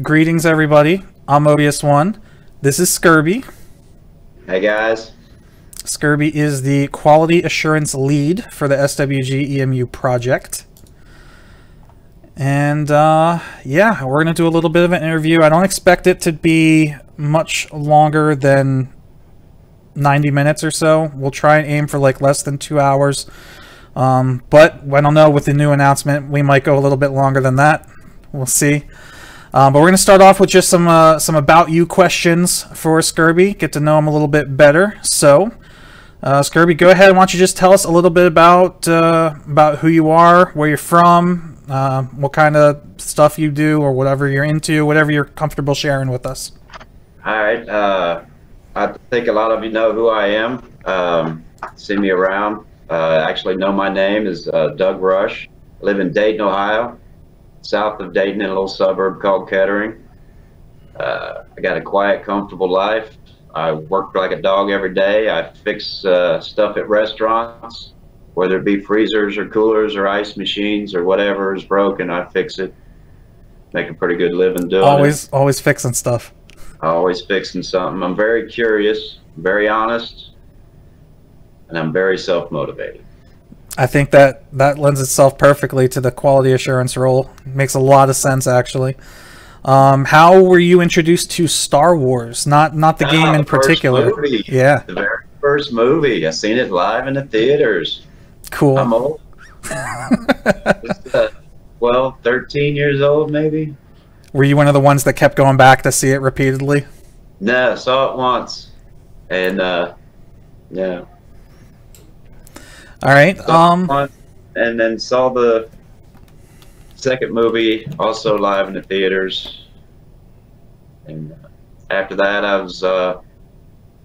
Greetings, everybody. I'm Mobyus One. This is Scurby. Hey guys. Scurby is the quality assurance lead for the SWGEmu project. And uh, yeah, we're going to do a little bit of an interview. I don't expect it to be much longer than 90 minutes or so. We'll try and aim for like less than two hours. Um, but I don't know, with the new announcement, we might go a little bit longer than that. We'll see. Um, but we're going to start off with just some uh, some about you questions for Scurby. Get to know him a little bit better. So, uh, go ahead. Why don't you just tell us a little bit about uh, about who you are, where you're from, uh, what kind of stuff you do, or whatever you're into, whatever you're comfortable sharing with us. All right. Uh, I think a lot of you know who I am. Um, see me around. Uh, actually, know my name is Doug Rush. I live in Dayton, Ohio south of Dayton in a little suburb called Kettering. Uh, I got a quiet, comfortable life. I work like a dog every day. I fix uh, stuff at restaurants, whether it be freezers or coolers or ice machines or whatever is broken. I fix it. Make a pretty good living doing always, it. Always, always fixing stuff. Always fixing something. I'm very curious, very honest, and I'm very self motivated. I think that that lends itself perfectly to the quality assurance role. Makes a lot of sense, actually. Um, how were you introduced to Star Wars? Not not the game ah, in particular. Movie. Yeah, the very first movie. I seen it live in the theaters. Cool. I'm old. uh, 12, 13 years old, maybe. Were you one of the ones that kept going back to see it repeatedly? No, I saw it once, and uh, yeah. All right. Um, and then saw the second movie also live in the theaters. And after that, I was uh,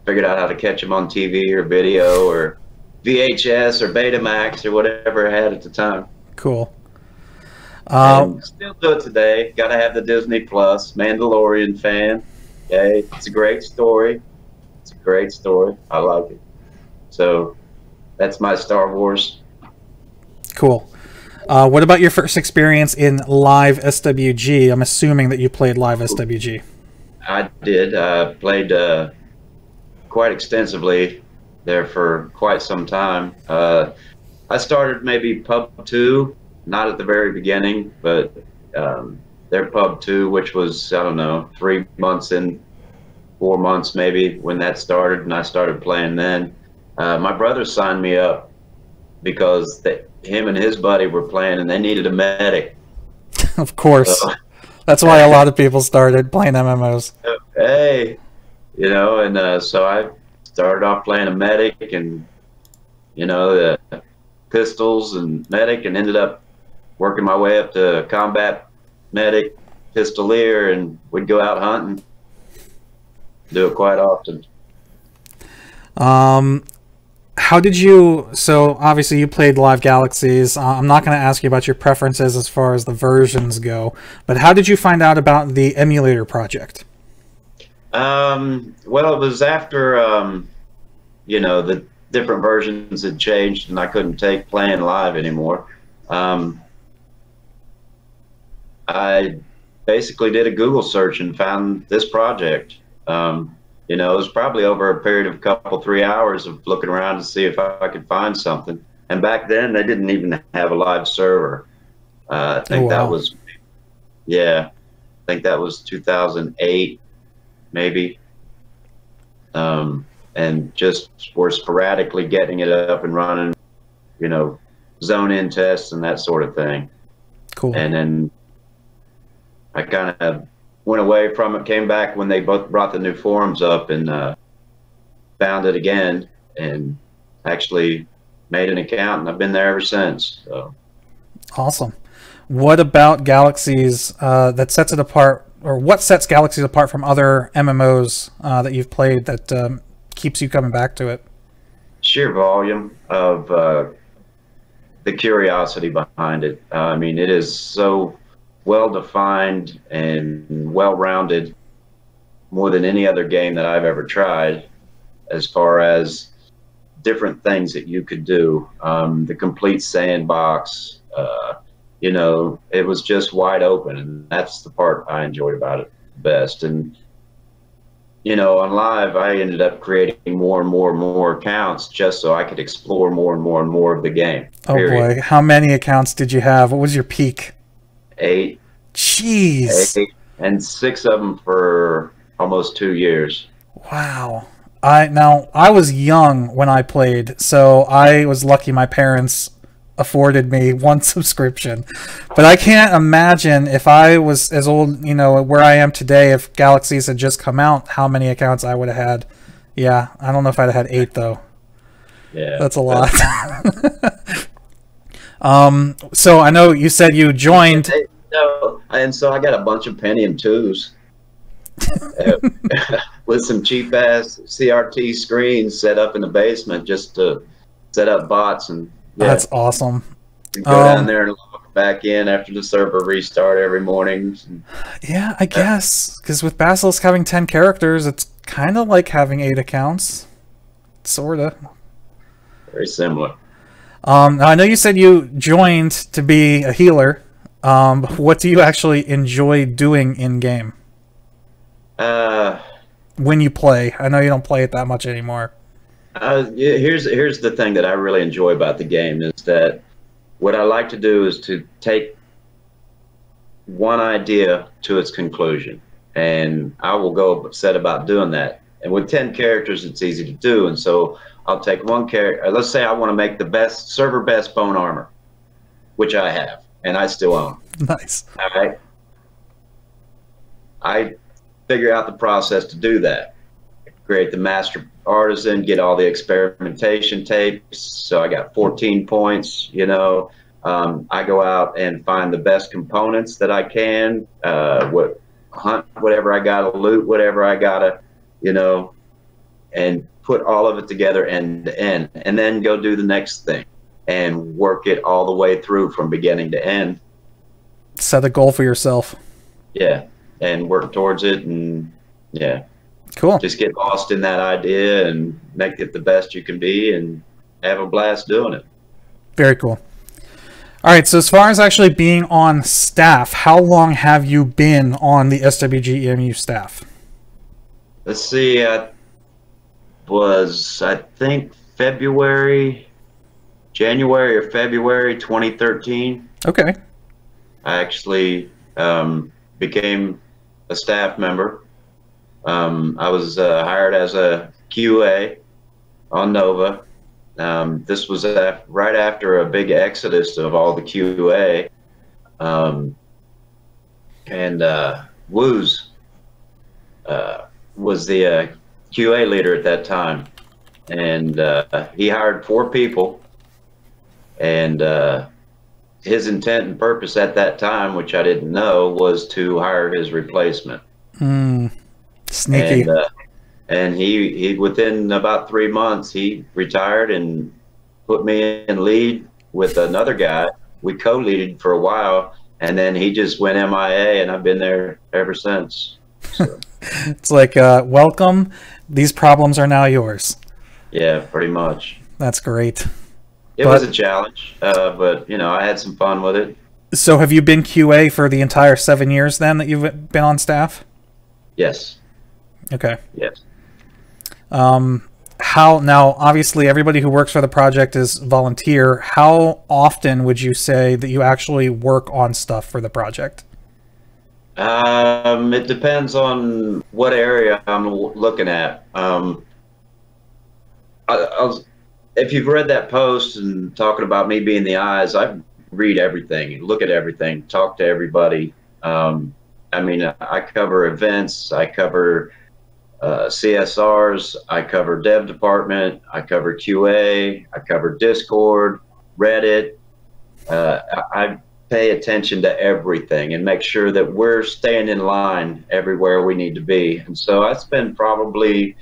figured out how to catch them on TV or video or VHS or Betamax or whatever I had at the time. Cool. Um, still do it today. Got to have the Disney Plus. Mandalorian fan. Okay, it's a great story. It's a great story. I like it. So that's my Star Wars. Cool. Uh, what about your first experience in live SWG? I'm assuming that you played live SWG. I did. I played uh, quite extensively there for quite some time. Uh, I started maybe Pub 2, not at the very beginning, but um, their Pub 2, which was, I don't know, three months in, four months maybe when that started, and I started playing then. Uh, my brother signed me up because they, him and his buddy were playing and they needed a medic. of course. So, That's why a lot of people started playing MMOs. Hey, you know, and uh, so I started off playing a medic and, you know, the pistols and medic and ended up working my way up to combat medic, pistolier, and we'd go out hunting. Do it quite often. Um, how did you so obviously you played live galaxies. Uh, i'm not going to ask you about your preferences as far as the versions go but how did you find out about the emulator project? Um, well it was after um, you know the different versions had changed and i couldn't take playing live anymore. Um, i basically did a google search and found this project. Um, you know, it was probably over a period of a couple, three hours of looking around to see if I could find something. And back then, they didn't even have a live server. Uh, I think oh, wow. that was, yeah, I think that was 2008, maybe. Um, and just were sporadically getting it up and running, you know, zone in tests and that sort of thing. Cool. And then I kind of went away from it, came back when they both brought the new forums up and uh, found it again and actually made an account and I've been there ever since. So. Awesome. What about Galaxies uh, that sets it apart, or what sets Galaxies apart from other MMOs uh, that you've played that um, keeps you coming back to it? Sheer volume of uh, the curiosity behind it. I mean, it is so well defined and well rounded more than any other game that I've ever tried as far as different things that you could do. Um, the complete sandbox, uh, you know, it was just wide open, and that's the part I enjoyed about it best. And you know, on live, I ended up creating more and more and more accounts just so I could explore more and more and more of the game. Oh boy, how many accounts did you have? What was your peak? Eight. Jeez. Eight, and six of them for almost two years. Wow. I now I was young when I played, so I was lucky my parents afforded me one subscription. But I can't imagine if I was as old, you know, where I am today, if Galaxies had just come out, how many accounts I would have had. Yeah, I don't know if I'd have had eight though. Yeah. That's a lot. um, so I know you said you joined. No, and so I got a bunch of Pentium twos. with some cheap ass CRT screens set up in the basement just to set up bots and yeah. That's awesome. go um, down there and log back in after the server restart every morning. Yeah, I guess because with Basilisk having ten characters, it's kind of like having eight accounts, sorta. Very similar. Um, I know you said you joined to be a healer. Um, what do you actually enjoy doing in game? Uh, when you play, I know you don't play it that much anymore. Uh, here's here's the thing that I really enjoy about the game is that what I like to do is to take one idea to its conclusion, and I will go set about doing that. And with ten characters, it's easy to do. And so I'll take one character. Uh, let's say I want to make the best server best bone armor, which I have, and I still own. Nice. All right. I figure out the process to do that create the master artisan, get all the experimentation tapes. So I got 14 points, you know. Um, I go out and find the best components that I can, uh, what hunt whatever I got to loot, whatever I got to, you know, and put all of it together end to end, and then go do the next thing and work it all the way through from beginning to end. Set a goal for yourself. Yeah, and work towards it, and yeah. Cool. Just get lost in that idea and make it the best you can be and have a blast doing it. Very cool. All right, so as far as actually being on staff, how long have you been on the SWGEmu staff? Let's see, I was, I think, February, January or February 2013. Okay. I actually um, became a staff member um, I was uh, hired as a QA on Nova. Um, this was right after a big exodus of all the QA. Um, and uh, Woos uh, was the uh, QA leader at that time. And uh, he hired four people. And uh, his intent and purpose at that time, which I didn't know, was to hire his replacement. Hmm. Sneaky. And, uh, and he, he, within about three months, he retired and put me in lead with another guy. We co-leaded for a while, and then he just went MIA, and I've been there ever since. So. it's like, uh, welcome. These problems are now yours. Yeah, pretty much. That's great. It but, was a challenge, uh, but you know, I had some fun with it. So, have you been QA for the entire seven years then that you've been on staff? Yes. Okay. Yes. Um, how now? Obviously, everybody who works for the project is volunteer. How often would you say that you actually work on stuff for the project? Um, it depends on what area I'm looking at. Um, I, I was, if you've read that post and talking about me being the eyes, I read everything, look at everything, talk to everybody. Um, I mean, I cover events, I cover uh, CSRs, I cover dev department, I cover QA, I cover Discord, Reddit. Uh, I pay attention to everything and make sure that we're staying in line everywhere we need to be. And so I spend probably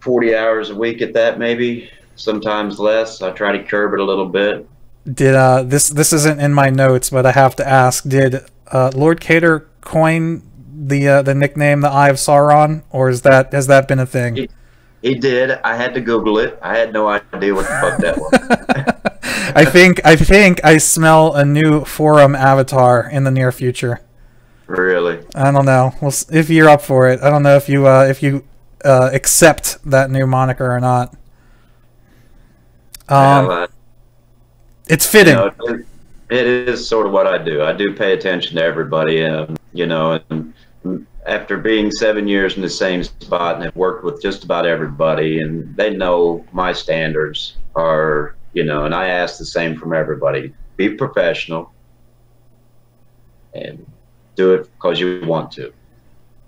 40 hours a week at that, maybe sometimes less. I try to curb it a little bit. Did uh, this this isn't in my notes, but I have to ask: Did uh, Lord Kator coin the uh, the nickname the Eye of Sauron, or is that has that been a thing? He, he did. I had to Google it. I had no idea what the fuck that was. I think I think I smell a new forum avatar in the near future. Really? I don't know. Well, if you're up for it, I don't know if you uh, if you uh, accept that new moniker or not. Um, yeah, it's fitting. You know, it is sort of what I do. I do pay attention to everybody, and you know, and after being seven years in the same spot and have worked with just about everybody, and they know my standards are, you know, and I ask the same from everybody: be professional and do it because you want to.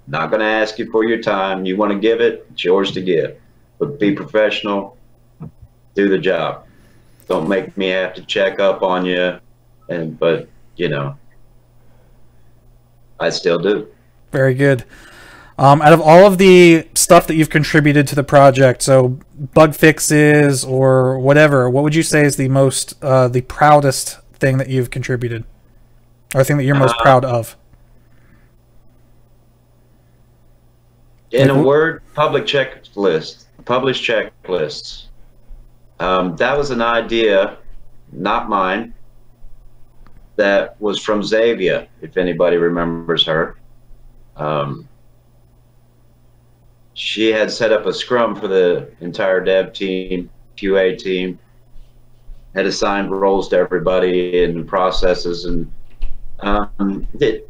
Not going to ask you for your time. You want to give it, it's yours to give. But be professional, do the job. Don't make me have to check up on you. And but you know, I still do. Very good. Um, out of all of the stuff that you've contributed to the project, so bug fixes or whatever, what would you say is the most, uh, the proudest thing that you've contributed, or thing that you're most uh, proud of? In a word, public checklist, published checklists. Um, that was an idea, not mine, that was from Xavier, if anybody remembers her. Um, she had set up a scrum for the entire dev team, QA team, had assigned roles to everybody and processes, and um, it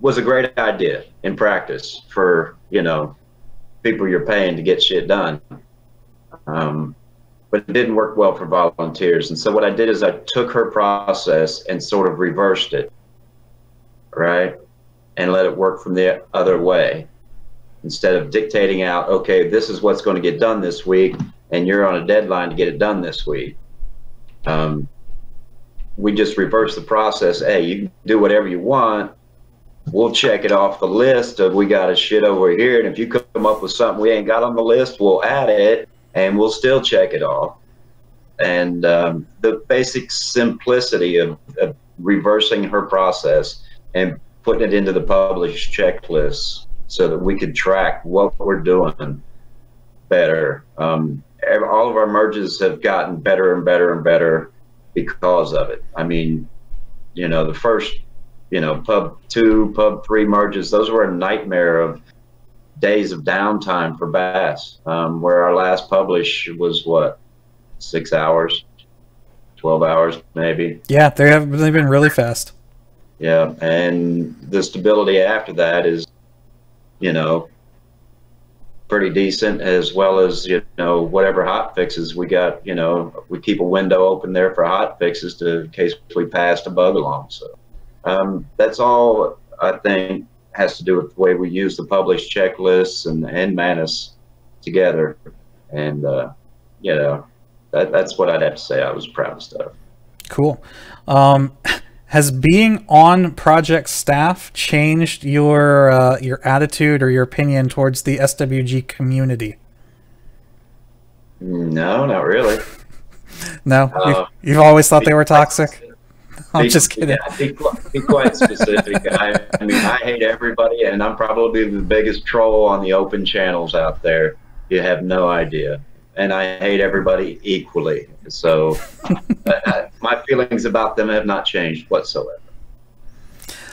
was a great idea in practice for you know people you're paying to get shit done. Um, but it didn't work well for volunteers. And so what I did is I took her process and sort of reversed it, right? And let it work from the other way. Instead of dictating out, okay, this is what's going to get done this week, and you're on a deadline to get it done this week. Um, we just reverse the process. Hey, you can do whatever you want, we'll check it off the list of we got a shit over here. And if you come up with something we ain't got on the list, we'll add it and we'll still check it off. And um, the basic simplicity of, of, reversing her process and putting it into the published checklist so that we could track what we're doing better. Um, all of our merges have gotten better and better and better because of it. I mean, you know, the first you know, pub two, pub three merges, those were a nightmare of days of downtime for bass. Um, where our last publish was what, six hours, 12 hours maybe. Yeah, they have they've been really fast. Yeah, and the stability after that is, you know, pretty decent as well as you know whatever hot fixes we got. You know, we keep a window open there for hot fixes to in case we passed a bug along. So. Um, that's all I think has to do with the way we use the published checklists and, and Mantis together. And, uh, you know, that, that's what I'd have to say I was proudest of. Stuff. Cool. Um, has being on project staff changed your uh, your attitude or your opinion towards the SWG community? No, not really. no, uh, you've, you've always thought they were toxic. I'm be, just kidding. Yeah, be, be quite specific. I, I, mean, I hate everybody, and I'm probably the biggest troll on the open channels out there. You have no idea. And I hate everybody equally. So uh, my feelings about them have not changed whatsoever.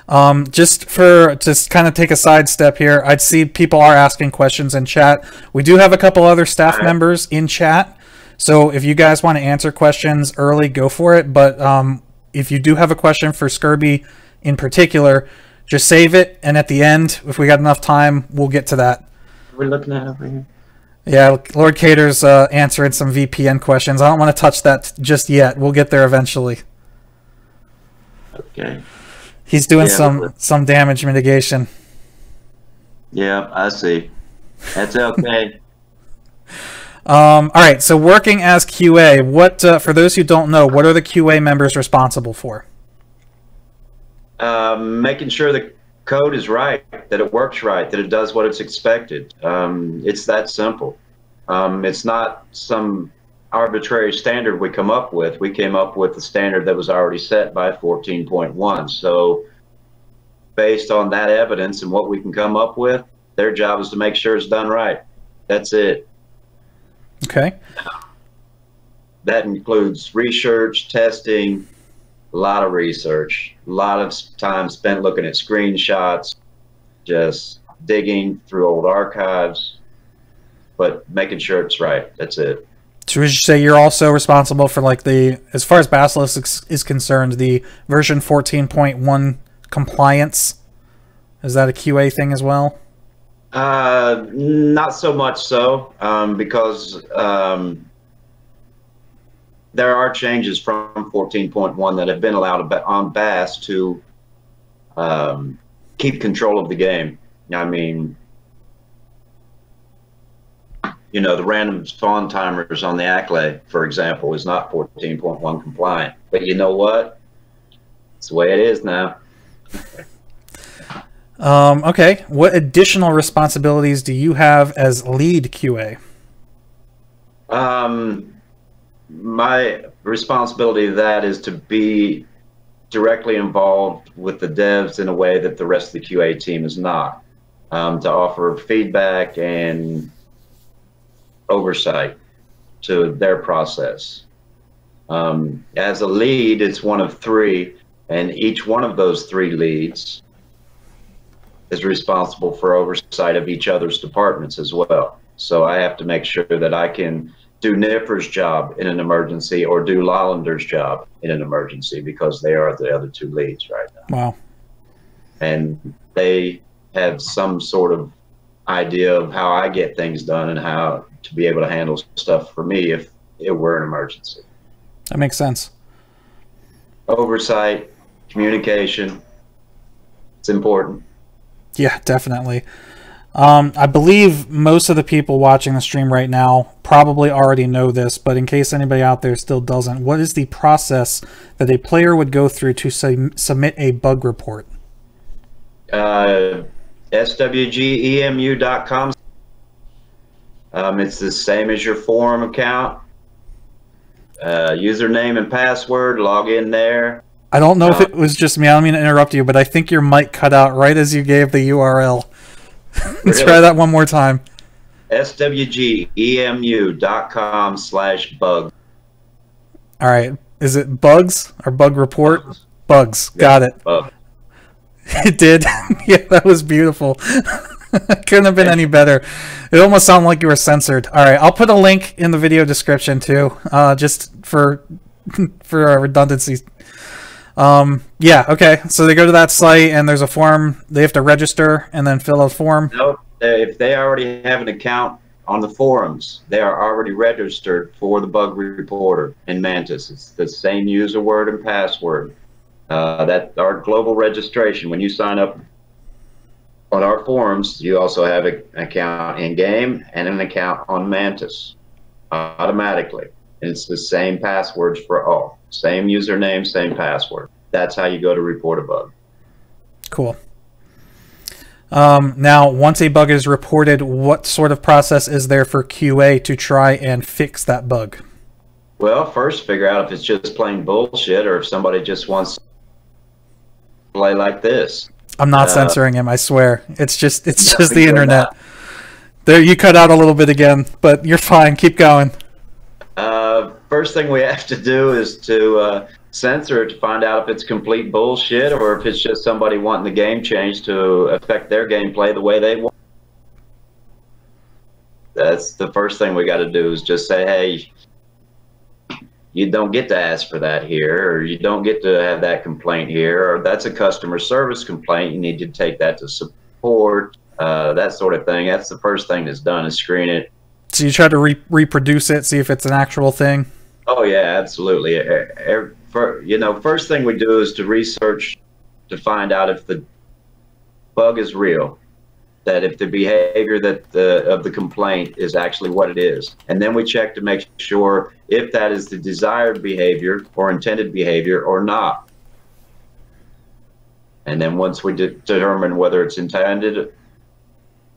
Um, just for just kind of take a sidestep here, I'd see people are asking questions in chat. We do have a couple other staff right. members in chat, so if you guys want to answer questions early, go for it. But um, if you do have a question for Scurby in particular, just save it, and at the end, if we got enough time, we'll get to that. We're looking at over here. Yeah, Lord Kator's uh, answering some VPN questions. I don't want to touch that just yet. We'll get there eventually. Okay. He's doing yeah, some some damage mitigation. Yeah, I see. That's okay. Um, all right, so working as QA, what uh, for those who don't know, what are the QA members responsible for? Um, making sure the code is right, that it works right, that it does what it's expected. Um, it's that simple. Um, it's not some arbitrary standard we come up with. We came up with the standard that was already set by 14.1. So, based on that evidence and what we can come up with, their job is to make sure it's done right. That's it. Okay. that includes research, testing, a lot of research, a lot of time spent looking at screenshots, just digging through old archives, but making sure it's right. That's it. So would you say you're also responsible for like the, as far as Basilisk is concerned, the version 14.1 compliance? Is that a QA thing as well? Uh, not so much so, um, because um, there are changes from 14.1 that have been allowed on Bass to um, keep control of the game. I mean, you know, the random spawn timers on the Acklay, for example, is not 14.1 compliant. But you know what? It's the way it is now. um, okay. What additional responsibilities do you have as lead QA? Um, my responsibility to that is to be directly involved with the devs in a way that the rest of the QA team is not. Um, to offer feedback and oversight to their process. Um, as a lead, it's one of three, and each one of those three leads is responsible for oversight of each other's departments as well. So I have to make sure that I can do Niffer's job in an emergency or do Lollander's job in an emergency because they are the other two leads right now. Wow. And they have some sort of idea of how I get things done and how to be able to handle stuff for me if it were an emergency. That makes sense. Oversight, communication, it's important. Yeah, definitely. Um, I believe most of the people watching the stream right now probably already know this, but in case anybody out there still doesn't, what is the process that a player would go through to su submit a bug report? Uh, swgemu.com. Um, it's the same as your forum account. Uh, username and password, log in there. I don't know uh, if it was just me. I don't mean to interrupt you, but I think your mic cut out right as you gave the URL. Let's try that one more time. swgemu.com slash bug. All right. Is it bugs or bug report? Bugs. bugs. Got it. Bug. It did. yeah, that was beautiful. Couldn't have been any better. It almost sounded like you were censored. All right, I'll put a link in the video description too, uh, just for for redundancy. Um, yeah, okay. So they go to that site and there's a form. They have to register and then fill out a form. No, if they already have an account on the forums, they are already registered for the bug reporter in Mantis. It's the same user word and password. Uh, that our global registration. When you sign up on our forums, you also have an account in game and an account on Mantis automatically. And it's the same passwords for all. Same username, same password. That's how you go to report a bug. Cool. Um, now, once a bug is reported, what sort of process is there for QA to try and fix that bug? Well, first figure out if it's just plain bullshit or if somebody just wants to play like this. I'm not uh, censoring him. I swear. It's just it's just the internet. There, you cut out a little bit again, but you're fine. Keep going. Uh, first thing we have to do is to uh, censor it to find out if it's complete bullshit or if it's just somebody wanting the game changed to affect their gameplay the way they want. That's the first thing we got to do is just say, hey, you don't get to ask for that here, or you don't get to have that complaint here, or that's a customer service complaint. You need to take that to support, uh, that sort of thing. That's the first thing that's done is screen it. So you try to re- reproduce it, see if it's an actual thing. Oh yeah, absolutely. For, you know, first thing we do is to research to find out if the bug is real that if the behavior that the of the complaint is actually what it is and then we check to make sure if that is the desired behavior or intended behavior or not and then once we de determine whether it's intended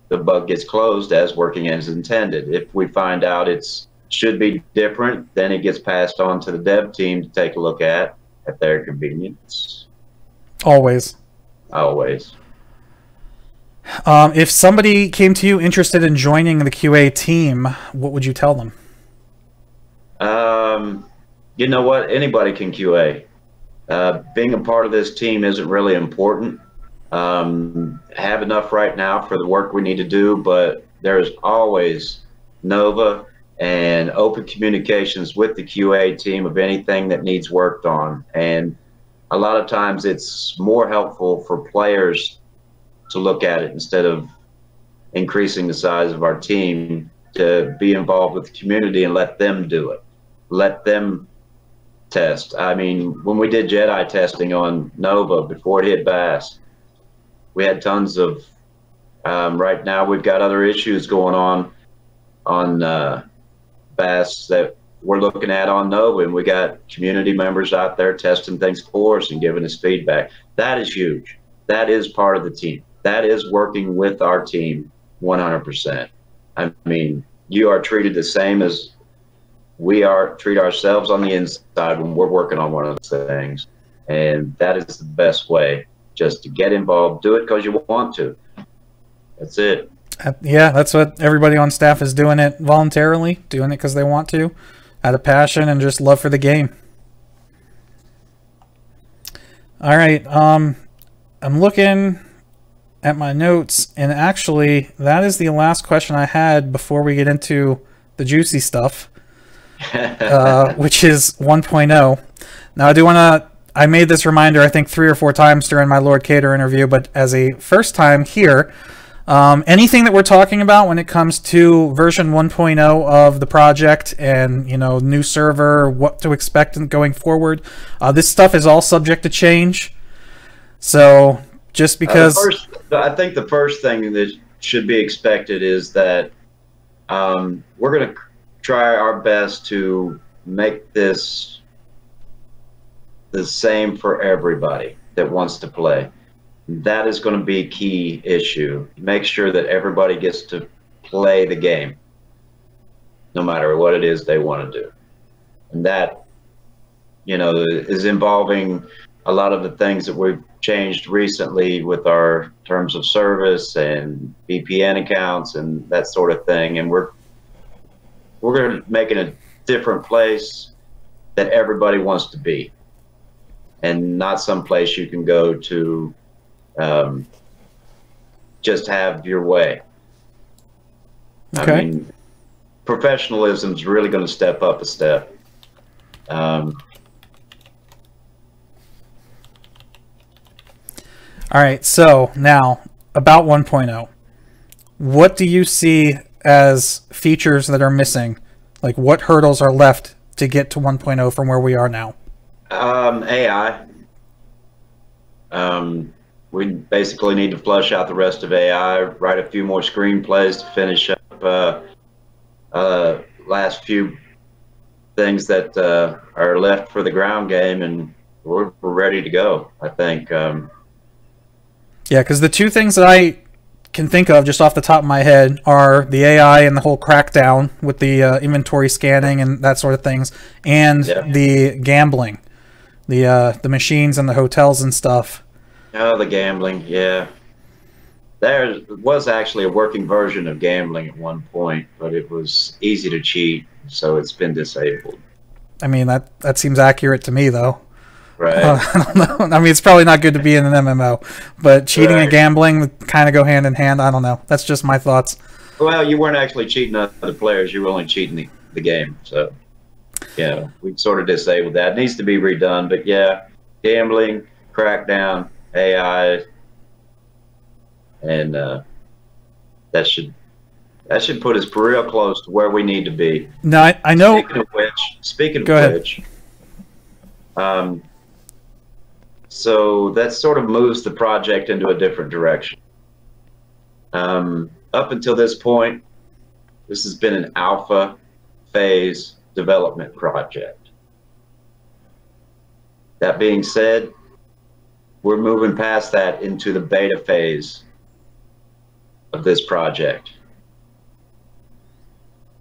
the bug gets closed as working as intended if we find out it's should be different then it gets passed on to the dev team to take a look at at their convenience always always um, if somebody came to you interested in joining the QA team, what would you tell them? Um, you know what? Anybody can QA. Uh, being a part of this team isn't really important. Um, have enough right now for the work we need to do, but there's always Nova and open communications with the QA team of anything that needs worked on. And a lot of times it's more helpful for players to look at it instead of increasing the size of our team to be involved with the community and let them do it. Let them test. I mean, when we did Jedi testing on Nova before it hit Bass, we had tons of. Um, right now, we've got other issues going on on uh, Bass that we're looking at on Nova, and we got community members out there testing things for us and giving us feedback. That is huge. That is part of the team. That is working with our team 100%. I mean, you are treated the same as we are treat ourselves on the inside when we're working on one of those things. And that is the best way just to get involved, do it because you want to. That's it. Uh, yeah, that's what everybody on staff is doing it voluntarily, doing it because they want to, out of passion and just love for the game. All right, um, I'm looking at my notes, and actually, that is the last question I had before we get into the juicy stuff, uh, which is 1.0. Now, I do want to. I made this reminder, I think, three or four times during my Lord Kator interview, but as a first time here, um, anything that we're talking about when it comes to version 1.0 of the project and you know new server, what to expect going forward, uh, this stuff is all subject to change. So just because, uh, first, I think the first thing that should be expected is that um, we're going to try our best to make this the same for everybody that wants to play that is going to be a key issue. Make sure that everybody gets to play the game, no matter what it is they want to do. And that, you know, is involving a lot of the things that we've changed recently with our terms of service and VPN accounts and that sort of thing. And we're we're going to make it a different place that everybody wants to be, and not some place you can go to um, just have your way. Okay. I mean, professionalism is really going to step up a step. Um, All right, so now about 1.0. What do you see as features that are missing? Like, what hurdles are left to get to 1.0 from where we are now? Um, AI. Um, we basically need to flush out the rest of AI, write a few more screenplays to finish up uh, uh, last few things that uh, are left for the ground game, and we're, we're ready to go. I think. Um, yeah, because the two things that I can think of just off the top of my head are the AI and the whole crackdown with the uh, inventory scanning and that sort of things, and yeah. the gambling, the uh, the machines and the hotels and stuff. Oh, the gambling, yeah. There was actually a working version of gambling at one point, but it was easy to cheat, so it's been disabled. I mean that that seems accurate to me, though. Right. Uh, I don't know. I mean, it's probably not good to be in an MMO, but cheating right. and gambling kind of go hand in hand. I don't know. That's just my thoughts. Well, you weren't actually cheating other players. You were only cheating the, the game. So, yeah, we sort of disabled that. It needs to be redone. But yeah, gambling, crackdown, AI, and uh, that should that should put us real close to where we need to be. No, I, I know. Speaking of which, speaking Go of ahead. which, um, so that sort of moves the project into a different direction. Um, up until this point, this has been an alpha phase development project. That being said, we're moving past that into the beta phase of this project.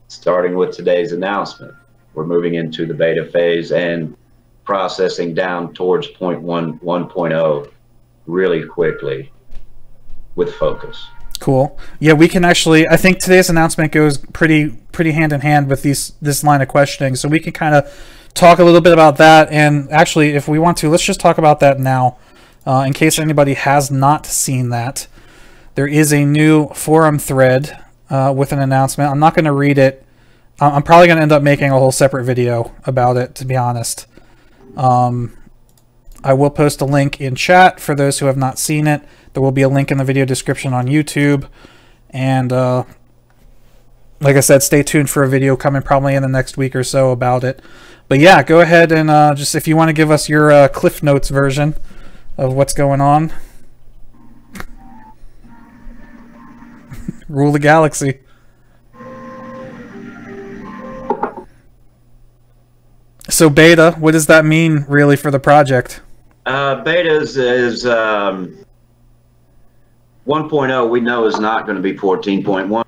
Starting with today's announcement, we're moving into the beta phase and processing down towards point one, 1.0 really quickly with focus. Cool. Yeah, we can actually. I think today's announcement goes pretty pretty hand in hand with these this line of questioning, so we can kind of talk a little bit about that. And actually, if we want to, let's just talk about that now, uh, in case anybody has not seen that. There is a new forum thread uh, with an announcement. I'm not going to read it. I'm probably going to end up making a whole separate video about it, to be honest. Um, I will post a link in chat for those who have not seen it. There will be a link in the video description on YouTube. And uh, like I said, stay tuned for a video coming probably in the next week or so about it. But yeah, go ahead and uh, just if you want to give us your uh, Cliff Notes version of what's going on. Rule the galaxy. So beta, what does that mean really for the project? Uh, beta is, is um, 1.0. We know is not going to be 14.1,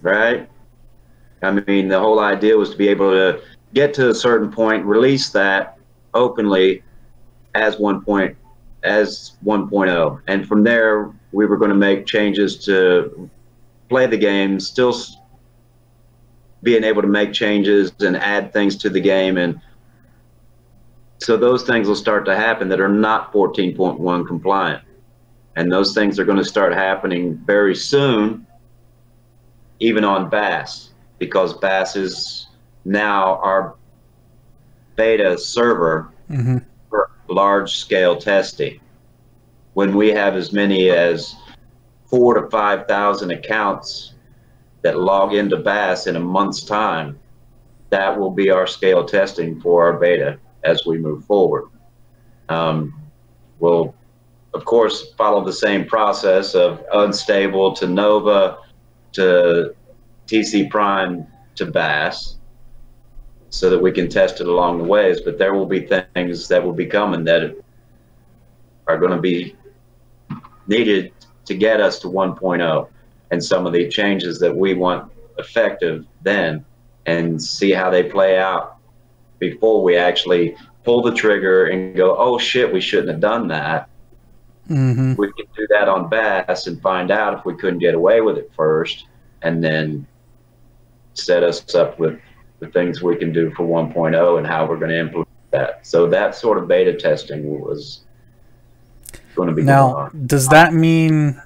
right? I mean, the whole idea was to be able to get to a certain point, release that openly as one point as 1.0, and from there we were going to make changes to play the game, still being able to make changes and add things to the game and so those things will start to happen that are not 14.1 compliant. And those things are going to start happening very soon, even on Bass, because Bass is now our beta server mm-hmm. for large scale testing. When we have as many as four to 5,000 accounts that log into Bass in a month's time, that will be our scale testing for our beta as we move forward. Um, we'll, of course, follow the same process of unstable to Nova to TC Prime to Bass so that we can test it along the ways. But there will be things that will be coming that are going to be needed to get us to 1.0 and some of the changes that we want effective then and see how they play out before we actually pull the trigger and go, oh shit, we shouldn't have done that. Mm-hmm. We can do that on Bass and find out if we couldn't get away with it first, and then set us up with the things we can do for 1.0 and how we're going to implement that. So that sort of beta testing was going to be now. Does that mean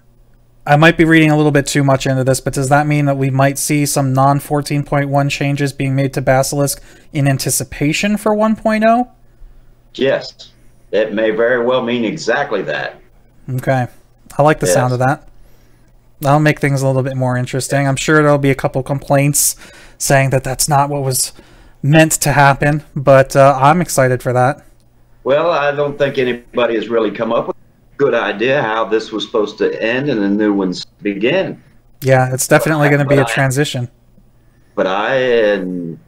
I might be reading a little bit too much into this, but does that mean that we might see some non 14.1 changes being made to Basilisk in anticipation for 1.0? Yes, it may very well mean exactly that. Okay. I like the yes. sound of that. That'll make things a little bit more interesting. I'm sure there'll be a couple complaints saying that that's not what was meant to happen, but uh, I'm excited for that. Well, I don't think anybody has really come up with a good idea how this was supposed to end and the new ones begin. Yeah, it's definitely going to be a transition. But I and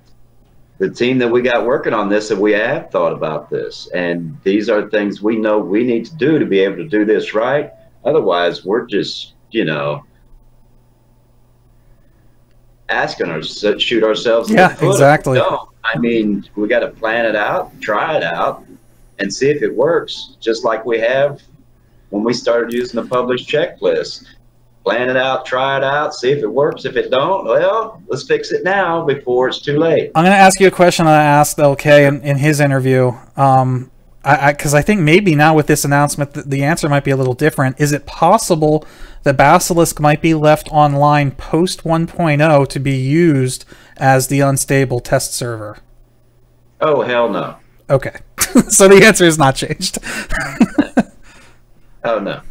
the team that we got working on this, and we have thought about this, and these are things we know we need to do to be able to do this right. Otherwise, we're just, you know, asking us to shoot ourselves. Yeah, exactly. I mean, we got to plan it out, try it out, and see if it works, just like we have when we started using the published checklist. Plan it out, try it out, see if it works. If it don't, well, let's fix it now before it's too late. I'm going to ask you a question I asked LK in, in his interview. Um, because I, I, I, think maybe now with this announcement, the, the answer might be a little different. Is it possible that Basilisk might be left online post 1.0 to be used as the unstable test server? Oh, hell no. Okay. so the answer is not changed. Oh no,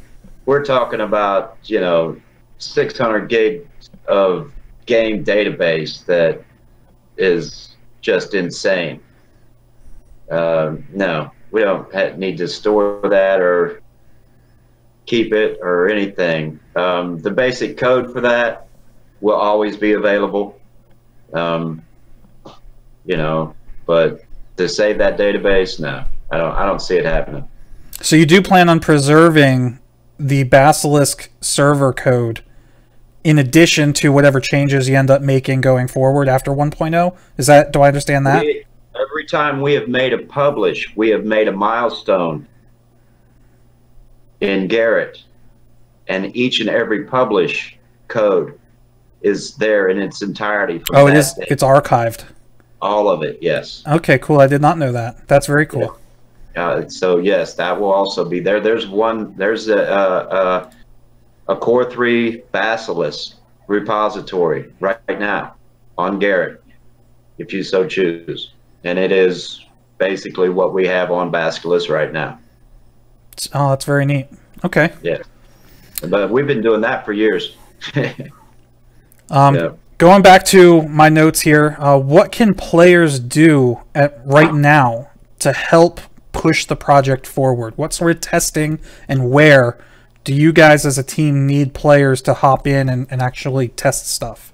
we're talking about you know 600 gig of game database that is just insane. Uh, no, we don't need to store that or keep it or anything. Um, the basic code for that will always be available. Um, you know, but to save that database, no, I don't. I don't see it happening. So you do plan on preserving the Basilisk server code in addition to whatever changes you end up making going forward after 1.0? Is that do I understand that? We, every time we have made a publish, we have made a milestone in Gerrit. And each and every publish code is there in its entirety. Oh, it is. Day. It's archived. All of it, yes. Okay, cool. I did not know that. That's very cool. Uh, so yes, that will also be there. There's one. There's a a, a Core Three Basilisk repository right now on Gerrit, if you so choose, and it is basically what we have on Basilisk right now. Oh, that's very neat. Okay. Yeah, but we've been doing that for years. um, yeah. Going back to my notes here, uh, what can players do at right now to help push the project forward? What sort of testing and where do you guys as a team need players to hop in and, and actually test stuff?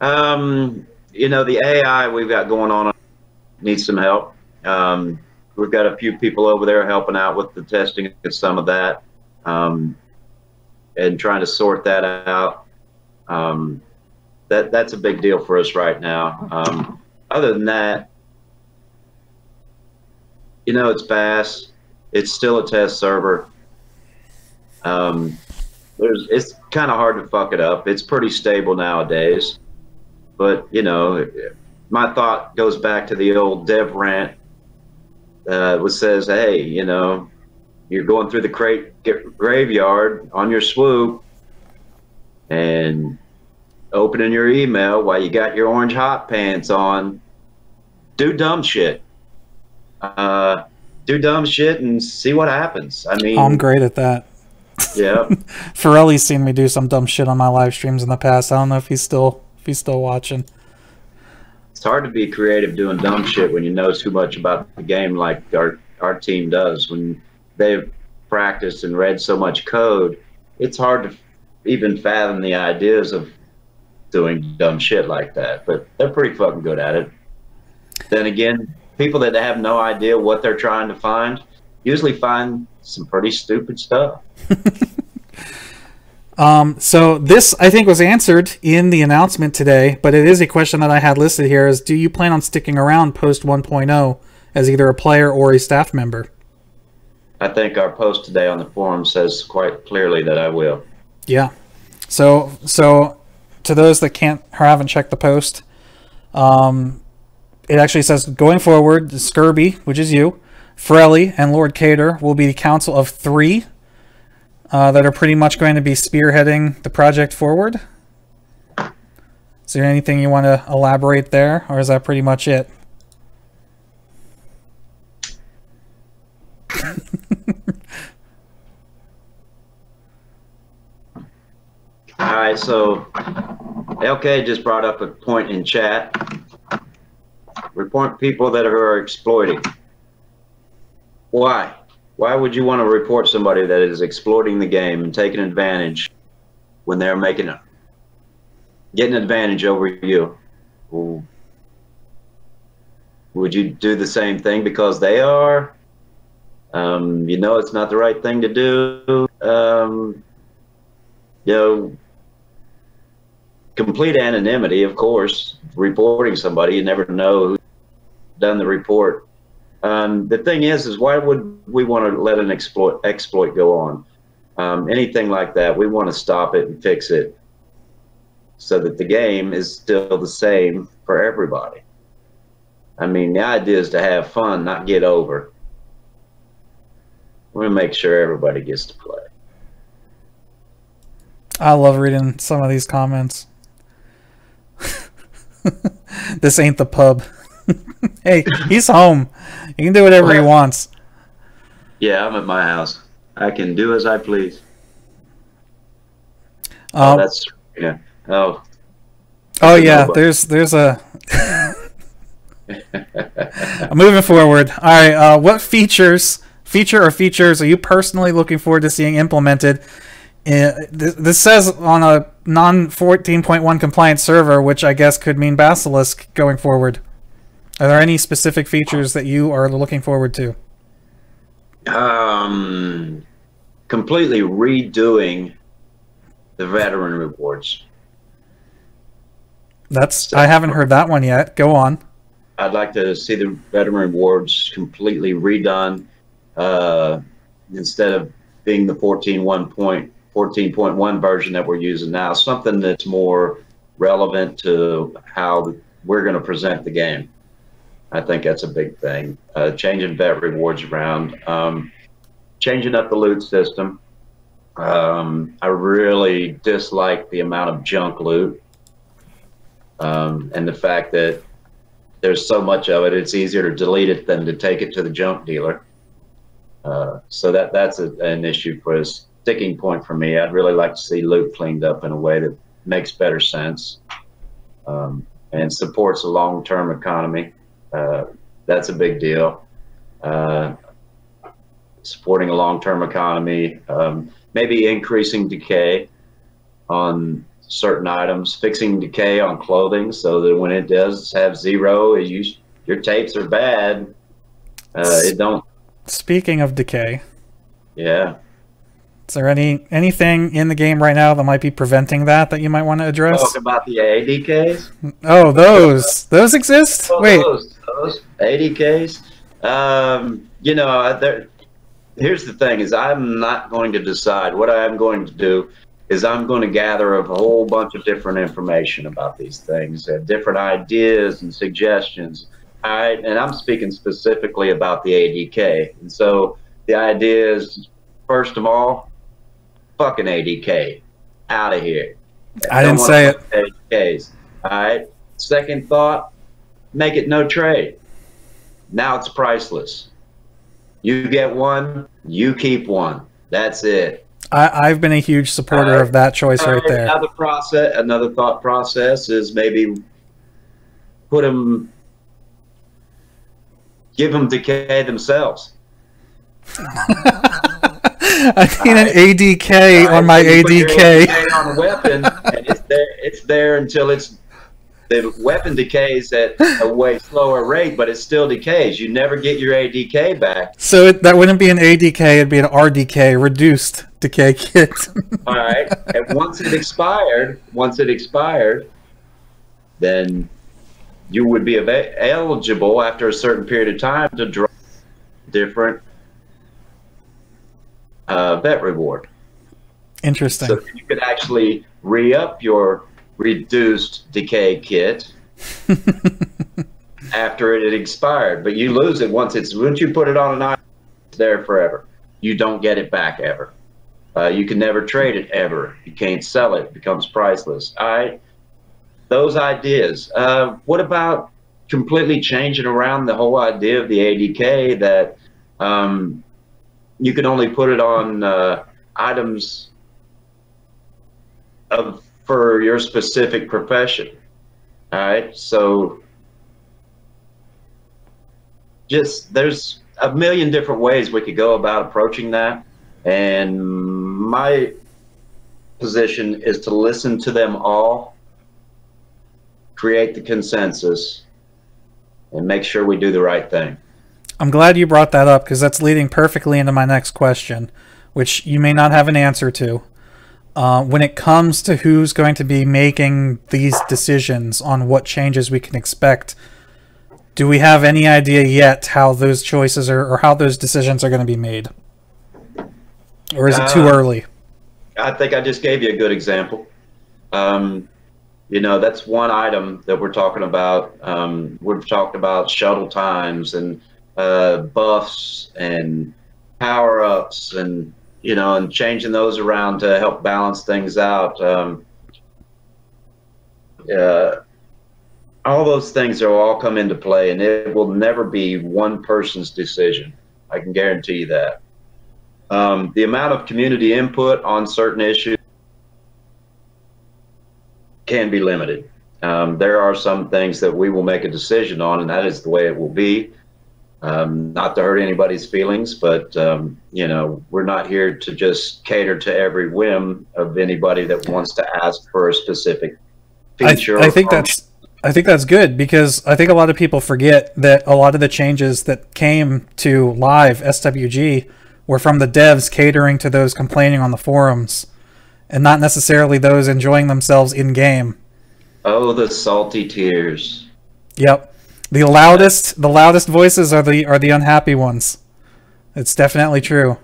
Um, you know, the AI we've got going on needs some help. Um, we've got a few people over there helping out with the testing and some of that, um, and trying to sort that out. Um, that that's a big deal for us right now. Um, other than that, you know, it's fast. It's still a test server. Um, there's it's kind of hard to fuck it up. It's pretty stable nowadays, but you know, my thought goes back to the old dev rant, uh, which says, "Hey, you know, you're going through the Krayt Graveyard on your swoop, and opening your email while you got your orange hot pants on. Do dumb shit. Uh, do dumb shit and see what happens. I mean, I'm great at that. Yeah. Farrelly's seen me do some dumb shit on my live streams in the past. I don't know if he's still if he's still watching. It's hard to be creative doing dumb shit when you know too much about the game like our our team does. When they've practiced and read so much code, it's hard to even fathom the ideas of doing dumb shit like that. But they're pretty fucking good at it. Then again, people that have no idea what they're trying to find usually find some pretty stupid stuff. um, so this I think was answered in the announcement today, but it is a question that I had listed here: is do you plan on sticking around post 1.0 as either a player or a staff member? I think our post today on the forum says quite clearly that I will. Yeah. So so to those that can't or haven't checked the post, um, it actually says going forward, Scurby, which is you, Farrelly, and Lord Kator will be the council of three uh, that are pretty much going to be spearheading the project forward. Is there anything you want to elaborate there, or is that pretty much it? All right, so LK just brought up a point in chat. Report people that are exploiting. Why? Why would you want to report somebody that is exploiting the game and taking advantage when they're making a getting advantage over you? Would you do the same thing because they are? Um, you know, it's not the right thing to do. Um, you know, complete anonymity, of course. Reporting somebody, you never know who done the report. Um, the thing is, is why would we want to let an exploit exploit go on? Um, anything like that, we want to stop it and fix it so that the game is still the same for everybody. I mean, the idea is to have fun, not get over. We make sure everybody gets to play. I love reading some of these comments. this ain't the pub. hey, he's home. He can do whatever he wants. Yeah, I'm at my house. I can do as I please. Um, oh, that's yeah. Oh. Oh yeah. There's there's a. Moving forward. All right. Uh, what features, feature or features, are you personally looking forward to seeing implemented this says on a non 14.1 compliant server, which I guess could mean Basilisk going forward. Are there any specific features that you are looking forward to? Um, completely redoing the veteran rewards. That's I haven't heard that one yet. Go on. I'd like to see the veteran rewards completely redone uh, instead of being the 14.1 point 14.1 version that we're using now, something that's more relevant to how we're going to present the game. I think that's a big thing. Uh, changing vet rewards around, um, changing up the loot system. Um, I really dislike the amount of junk loot um, and the fact that there's so much of it. It's easier to delete it than to take it to the junk dealer. Uh, so that that's a, an issue for a sticking point for me. I'd really like to see loot cleaned up in a way that makes better sense um, and supports a long-term economy. Uh, that's a big deal. Uh, supporting a long-term economy, um, maybe increasing decay on certain items, fixing decay on clothing so that when it does have zero, you, your tapes are bad. Uh, it don't. Speaking of decay, yeah. Is there any anything in the game right now that might be preventing that that you might want to address? Talk about the ADKs. Oh, those those exist. Oh, Wait, those, those ADKs. Um, you know, there. Here's the thing: is I'm not going to decide. What I am going to do is I'm going to gather a whole bunch of different information about these things, uh, different ideas and suggestions. Right, and I'm speaking specifically about the ADK. And so the idea is, first of all, fucking ADK, out of here. I didn't say it. ADKs. All right. Second thought, make it no trade. Now it's priceless. You get one, you keep one. That's it. I, have been a huge supporter of that choice right there. Another process, another thought process is maybe put them, give them decay themselves. I need an ADK right, on my ADK. ADK on a weapon, and it's there. It's there until it's the weapon decays at a way slower rate, but it still decays. You never get your ADK back. So it, that wouldn't be an ADK; it'd be an RDK, reduced decay kit. All right, and once it expired, once it expired, then you would be eligible after a certain period of time to draw different uh, vet reward. Interesting. So you could actually re-up your reduced decay kit after it had expired, but you lose it once it's once you put it on an item, it's there forever. You don't get it back ever. Uh, you can never trade it ever. You can't sell it. It becomes priceless. All right. Those ideas. Uh, what about completely changing around the whole idea of the ADK that um, you can only put it on uh, items of for your specific profession. All right, so just there's a million different ways we could go about approaching that, and my position is to listen to them all, create the consensus, and make sure we do the right thing. I'm glad you brought that up because that's leading perfectly into my next question, which you may not have an answer to. Uh, when it comes to who's going to be making these decisions on what changes we can expect, do we have any idea yet how those choices are, or how those decisions are going to be made? Or is it too uh, early? I think I just gave you a good example. Um, you know, that's one item that we're talking about. Um, we've talked about shuttle times and uh, buffs and power ups and you know, and changing those around to help balance things out. Um, uh, all those things will all come into play, and it will never be one person's decision. I can guarantee you that. Um, the amount of community input on certain issues can be limited. Um, there are some things that we will make a decision on, and that is the way it will be. Um, not to hurt anybody's feelings, but um, you know, we're not here to just cater to every whim of anybody that wants to ask for a specific feature. I, I think that's I think that's good because I think a lot of people forget that a lot of the changes that came to live SWG were from the devs catering to those complaining on the forums, and not necessarily those enjoying themselves in game. Oh, the salty tears. Yep. The loudest, the loudest voices are the are the unhappy ones. It's definitely true.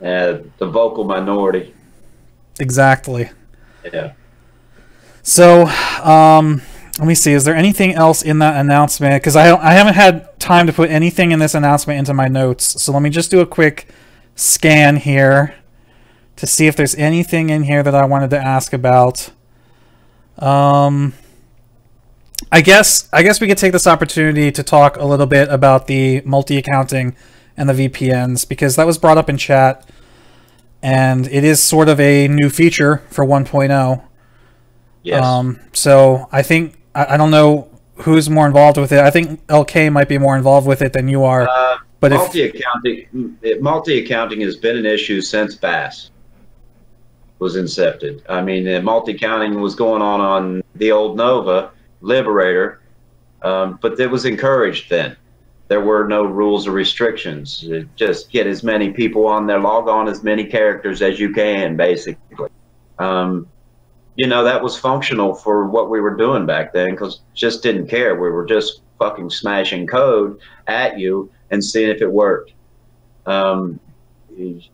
Yeah, the vocal minority. Exactly. Yeah. So, um, let me see. Is there anything else in that announcement? Because I I haven't had time to put anything in this announcement into my notes. So let me just do a quick scan here to see if there's anything in here that I wanted to ask about. Um, I guess I guess we could take this opportunity to talk a little bit about the multi-accounting and the VPNs because that was brought up in chat, and it is sort of a new feature for 1.0. Yes. Um, so I think I, I don't know who's more involved with it. I think LK might be more involved with it than you are. Uh, but multi-accounting, multi-accounting has been an issue since Bass was incepted. I mean, uh, multi-accounting was going on on the old Nova Liberator, um, but it was encouraged then. There were no rules or restrictions. Just get as many people on there, log on as many characters as you can, basically. Um, you know, that was functional for what we were doing back then because just didn't care. We were just fucking smashing code at you and seeing if it worked. Um,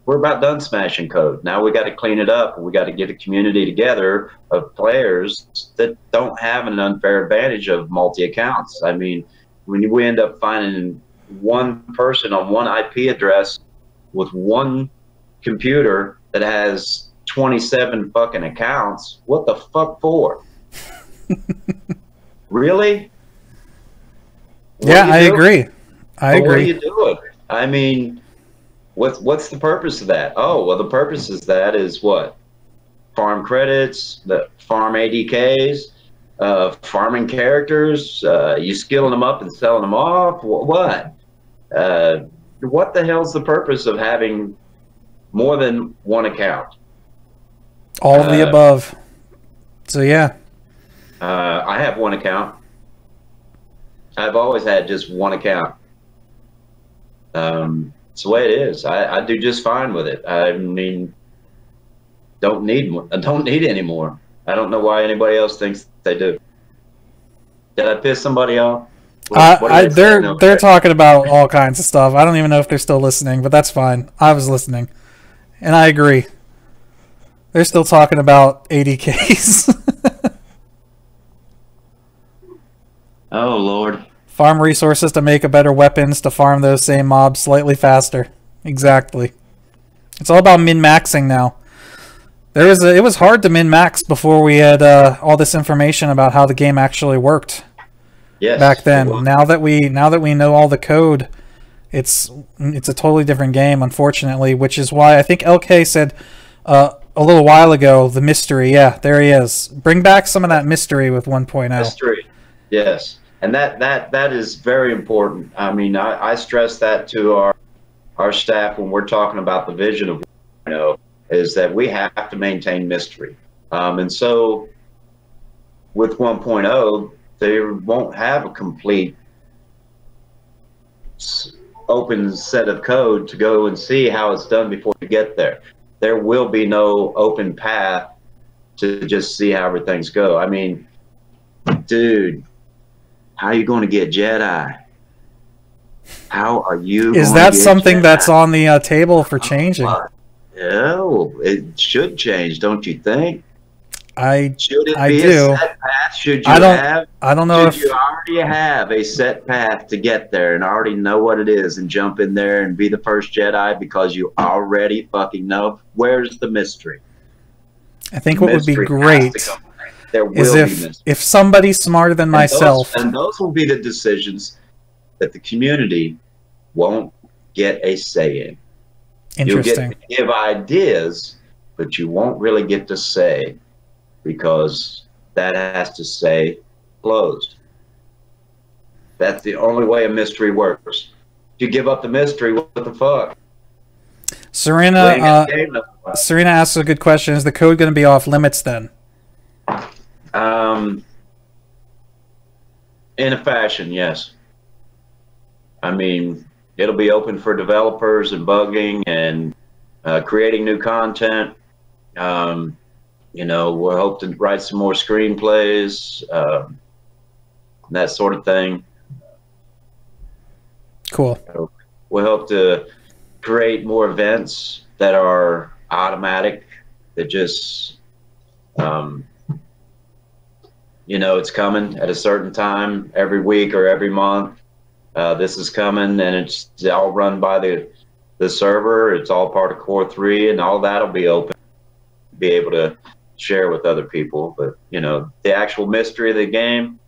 we're about done smashing code. Now we got to clean it up. We got to get a community together of players that don't have an unfair advantage of multi accounts. I mean, when we end up finding one person on one IP address with one computer that has 27 fucking accounts, what the fuck for? really? What yeah, I doing? agree. I But What are agree. you doing? I mean, what's what's the purpose of that? Oh, well, the purpose of that is what? Farm credits, the farm ADKs, uh, farming characters. Uh, you skilling them up and selling them off. What? Uh, what the hell's the purpose of having more than one account? All of the uh, above. So yeah, Uh, I have one account. I've always had just one account. Um, it's the way it is. I, I do just fine with it. I mean, don't need I don't need any more. I don't know why anybody else thinks they do. Did I piss somebody off? What- uh, what I, they they're they're there? talking about all kinds of stuff. I don't even know if they're still listening, but that's fine. I was listening, and I agree. They're still talking about ADKs. Oh Lord. Farm resources to make a better weapons to farm those same mobs slightly faster. Exactly. It's all about min maxing now. There was a, it was hard to min max before we had uh, all this information about how the game actually worked Yes. back then. Now that we now that we know all the code, it's it's a totally different game, unfortunately. Which is why I think LK said uh, a little while ago the mystery. Yeah, there he is. Bring back some of that mystery with 1.0. Mystery. Yes, and that that that is very important. I mean, I, I stress that to our our staff when we're talking about the vision of you know is that we have to maintain mystery, um, and so with 1.0 they won't have a complete open set of code to go and see how it's done before you get there. There will be no open path to just see how everything's go. I mean, dude, how are you going to get Jedi? How are you? Is going that to get something Jedi? that's on the uh, table for changing? Yeah, well, it should change, don't you think? I Should it I be do. a set path? Should you I don't have? I don't know Should if you already have a set path to get there and already know what it is and jump in there and be the first Jedi because you already fucking know? Where's the mystery? I think what would be great. There will is be if mystery. if somebody smarter than And myself. those, and those will be the decisions that the community won't get a say in. Interesting. You'll get to give ideas, but you won't really get to say because that has to say closed. That's the only way a mystery works. If you give up the mystery, what the fuck? Serena We ain't got uh, the game no more. Serena asks a good question. Is the code going to be off limits then? Um, in a fashion, yes. I mean, it'll be open for developers and bugging and uh, creating new content. Um, you know, we'll hope to write some more screenplays, um, that sort of thing. Cool. We hope to create more events that are automatic, that just um, you know, it's coming at a certain time every week or every month. Uh, this is coming, and it's all run by the the server. It's all part of Core Three, and all that'll be open, be able to share with other people. But you know, the actual mystery of the game.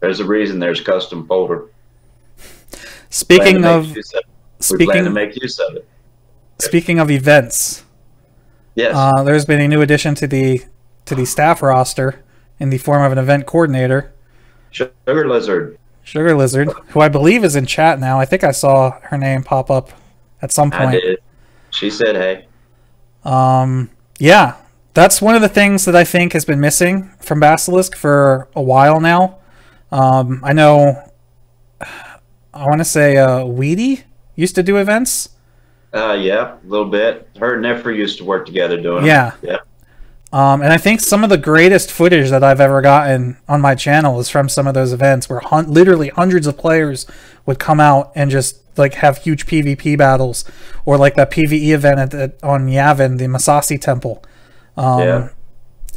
There's a reason there's custom folder. Speaking of, speaking to make use of it. speaking of events, Yes. uh, there's been a new addition to the to the staff roster in the form of an event coordinator, Sugar Lizard. Sugar Lizard, who I believe is in chat now. I think I saw her name pop up at some point. I did. She said, "Hey, Um, yeah, that's one of the things that I think has been missing from Basilisk for a while now. Um, I know, I want to say, uh, Weedy used to do events. uh, yeah, a little bit." Her and Neffer used to work together doing. it. Yeah. Yeah. Um, and I think some of the greatest footage that I've ever gotten on my channel is from some of those events where hun- literally hundreds of players would come out and just like have huge PvP battles, or like that PVE event at the, on Yavin, the Massassi Temple. Um, Yeah.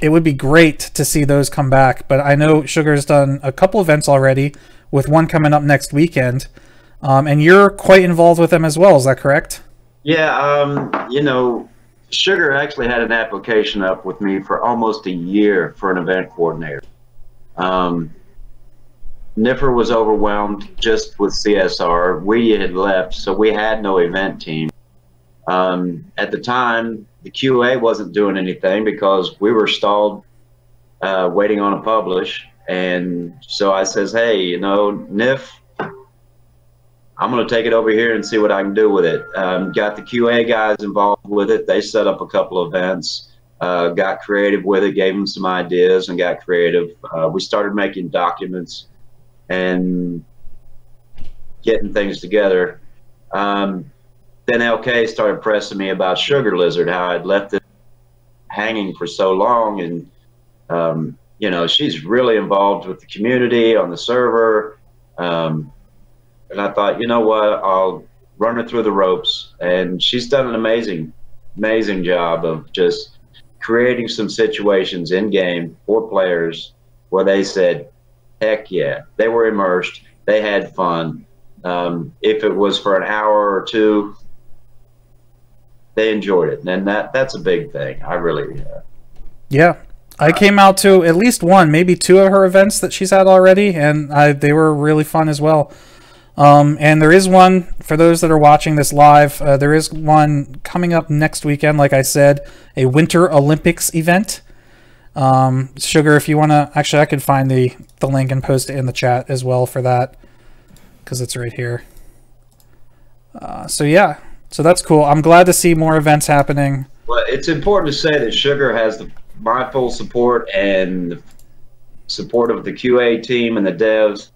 It would be great to see those come back, but I know Sugar's done a couple events already, with one coming up next weekend, um, and you're quite involved with them as well. Is that correct? Yeah, um, you know, Sugar actually had an application up with me for almost a year for an event coordinator. Um, Niffer was overwhelmed just with CSR. We had left, so we had no event team. Um, at the time, the QA wasn't doing anything because we were stalled, uh, waiting on a publish. And so I says, "Hey, you know, Nif, I'm going to take it over here and see what I can do with it. Um, got the QA guys involved with it. They set up a couple of events, uh, got creative with it, gave them some ideas, and got creative. Uh, we started making documents and getting things together. Um, then LK started pressing me about Sugar Lizard, how I'd left it hanging for so long. And, um, you know, she's really involved with the community on the server. Um, and I thought, you know what, I'll run her through the ropes. And she's done an amazing, amazing job of just creating some situations in game for players where they said, heck yeah, they were immersed, they had fun. Um, if it was for an hour or two, they enjoyed it, and that that's a big thing. I really, uh, Yeah. I came out to at least one, maybe two of her events that she's had already, and I, they were really fun as well. Um, and there is one for those that are watching this live. Uh, there is one coming up next weekend, like I said, a Winter Olympics event. Um, Sugar, if you want to, actually, I could find the the link and post it in the chat as well for that, because it's right here. Uh, so yeah, so that's cool. I'm glad to see more events happening. Well, it's important to say that Sugar has the, my full support and support of the QA team and the devs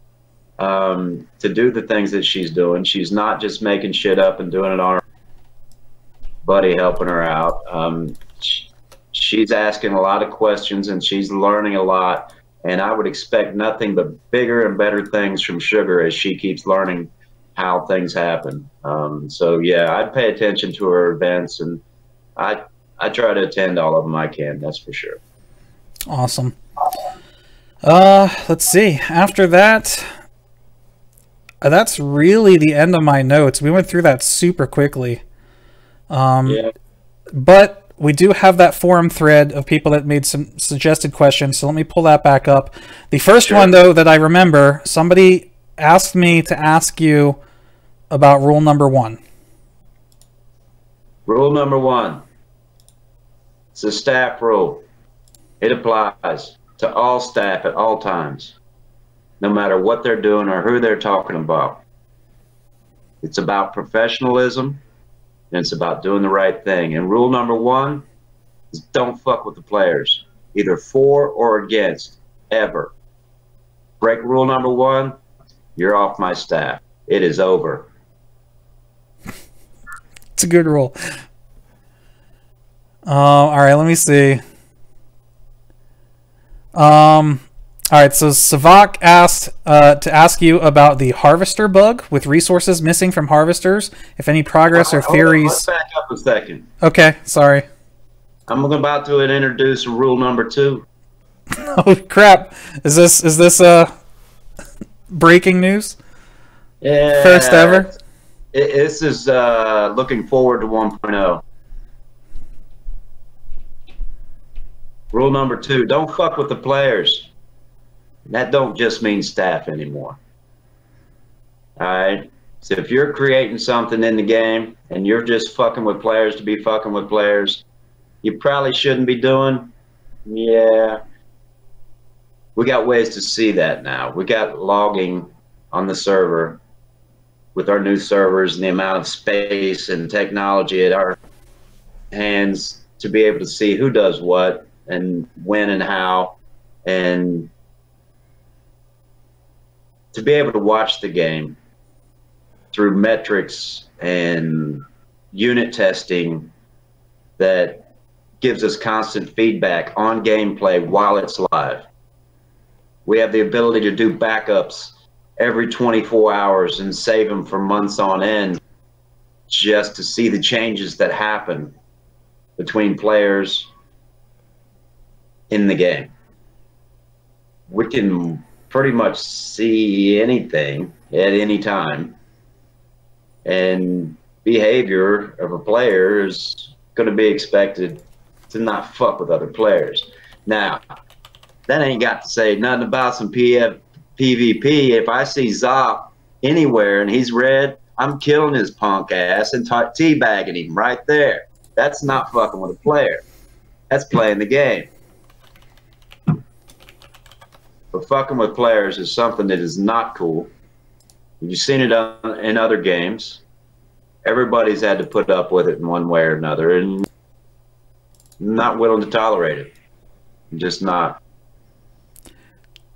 um, to do the things that she's doing. She's not just making shit up and doing it on her buddy helping her out. Um, sh- she's asking a lot of questions and she's learning a lot. And I would expect nothing but bigger and better things from Sugar as she keeps learning how things happen. Um, so yeah, I'd pay attention to her events and I I try to attend all of them I can. That's for sure. Awesome. Uh, let's see. After that, that's really the end of my notes. We went through that super quickly. Um, Yeah. but we do have that forum thread of people that made some suggested questions. So let me pull that back up. The first Sure. one, though, that I remember, somebody asked me to ask you about rule number one. Rule number one. It's a staff rule. It applies to all staff at all times, no matter what they're doing or who they're talking about. It's about professionalism and it's about doing the right thing. And rule number one is don't fuck with the players, either for or against, ever. Break rule number one, you're off my staff. It is over. It's a good rule. Uh, all right, let me see. Um, all right, so Savak asked uh, to ask you about the harvester bug with resources missing from harvesters. If any progress or Hold on, theories. Let's back up a second. Okay, sorry. I'm about to introduce rule number two. oh crap! Is this is this uh breaking news? Yeah. First ever? It, this is uh, looking forward to 1.0. Rule number two: Don't fuck with the players. That don't just mean staff anymore. All right. So if you're creating something in the game and you're just fucking with players to be fucking with players, you probably shouldn't be doing. Yeah. We got ways to see that now. We got logging on the server with our new servers and the amount of space and technology at our hands to be able to see who does what and when and how and to be able to watch the game through metrics and unit testing that gives us constant feedback on gameplay while it's live. We have the ability to do backups every 24 hours and save them for months on end just to see the changes that happen between players in the game. We can pretty much see anything at any time. And behavior of a player is going to be expected to not fuck with other players. Now, that ain't got to say nothing about some PF, PvP. If I see Zop anywhere and he's red, I'm killing his punk ass and teabagging him right there. That's not fucking with a player. That's playing the game. But fucking with players is something that is not cool. You've seen it in other games. Everybody's had to put up with it in one way or another, and not willing to tolerate it. I'm just not.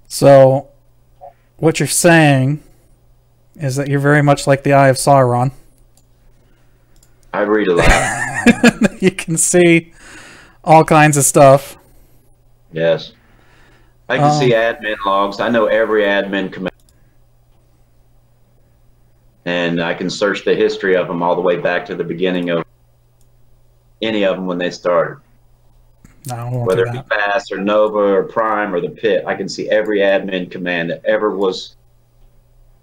So, what you're saying is that you're very much like the Eye of Sauron. I read a lot. you can see all kinds of stuff. Yes. I can um, see admin logs. I know every admin command. And I can search the history of them all the way back to the beginning of any of them when they started. No, Whether it be Fast or Nova or Prime or the Pit, I can see every admin command that ever was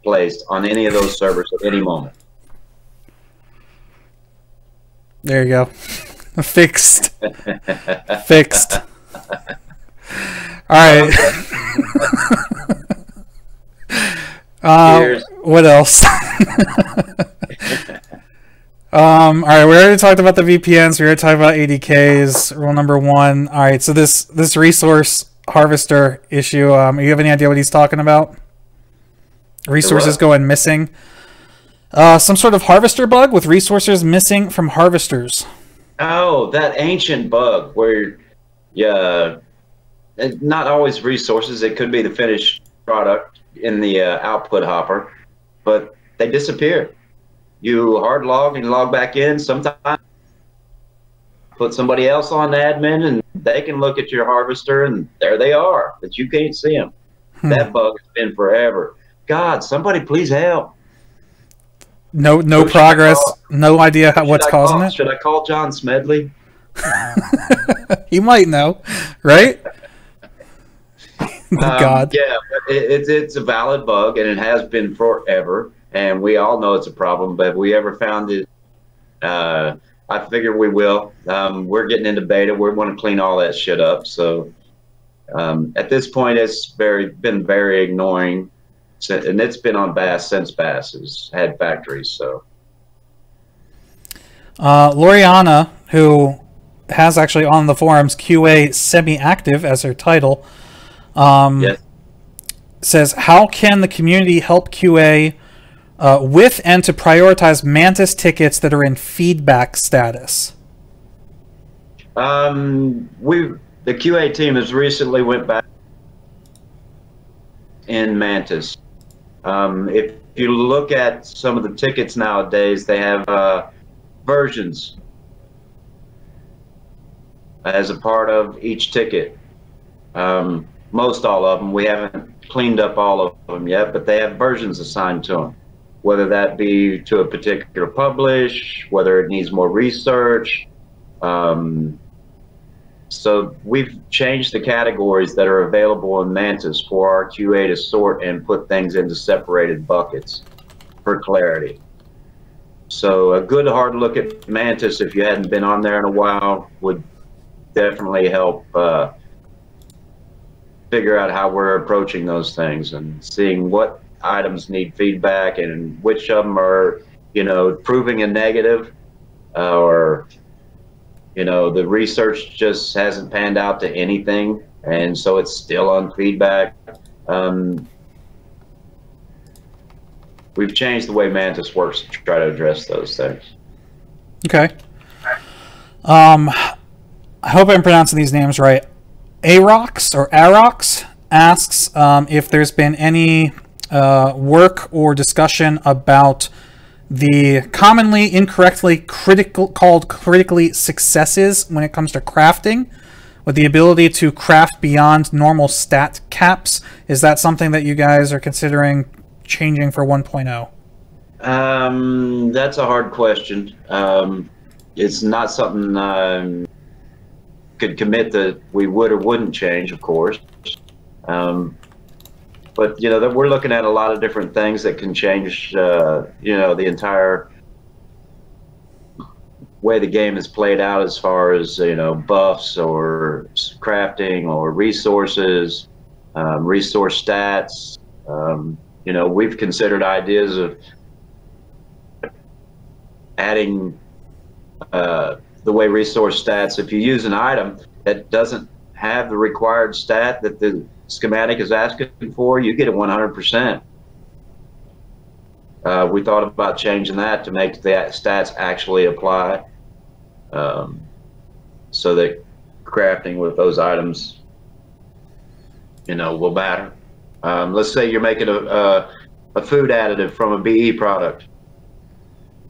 placed on any of those servers at any moment. There you go. Fixed. Fixed. All right. uh, what else? um, all right, we already talked about the VPNs. We already talked about ADKs. Rule number one. All right, so this this resource harvester issue. Um, you have any idea what he's talking about? Resources going missing. Uh, some sort of harvester bug with resources missing from harvesters. Oh, that ancient bug where, yeah, not always resources. It could be the finished product in the uh, output hopper, but they disappear. You hard log and log back in. Sometimes put somebody else on admin, and they can look at your harvester, and there they are, but you can't see them. Hmm. That bug has been forever. God, somebody please help. No, no Who progress. No idea how, what's causing call, it. Should I call John Smedley? he might know, right? Um, God. Yeah, it, it's it's a valid bug, and it has been forever. And we all know it's a problem. But if we ever found it, uh, I figure we will. Um, we're getting into beta. We want to clean all that shit up. So um, at this point, it's very been very ignoring, and it's been on Bass since Bass has had factories. So. Uh, Loriana, who has actually on the forums QA semi-active as her title, um, yes. Says, how can the community help QA uh, with and to prioritize Mantis tickets that are in feedback status? Um, we the QA team has recently went back in Mantis. Um, if you look at some of the tickets nowadays, they have uh, versions as a part of each ticket. Um, most all of them. We haven't cleaned up all of them yet, but they have versions assigned to them, whether that be to a particular publish, whether it needs more research. Um, so we've changed the categories that are available in Mantis for our QA to sort and put things into separated buckets for clarity. So a good hard look at Mantis, if you hadn't been on there in a while, would definitely help uh, figure out how we're approaching those things and seeing what items need feedback and which of them are, you know, proving a negative uh, or, you know, the research just hasn't panned out to anything. And so it's still on feedback. Um, we've changed the way Mantis works to try to address those things. Okay. Um, I hope I'm pronouncing these names right. Arox or Arox asks um, if there's been any uh, work or discussion about the commonly incorrectly critical called critically successes when it comes to crafting with the ability to craft beyond normal stat caps. Is that something that you guys are considering changing for 1.0 um, that's a hard question. Um, it's not something um, could commit that we would or wouldn't change, of course. Um, but you know that we're looking at a lot of different things that can change, uh, you know, the entire way the game is played out as far as you know buffs or crafting or resources, um, resource stats. Um, you know, we've considered ideas of adding. Uh, the way resource stats, if you use an item that doesn't have the required stat that the schematic is asking for, you get a 100%. Uh, we thought about changing that to make the stats actually apply um, so that crafting with those items, you know, will matter. Um, let's say you're making a, a, a food additive from a BE product.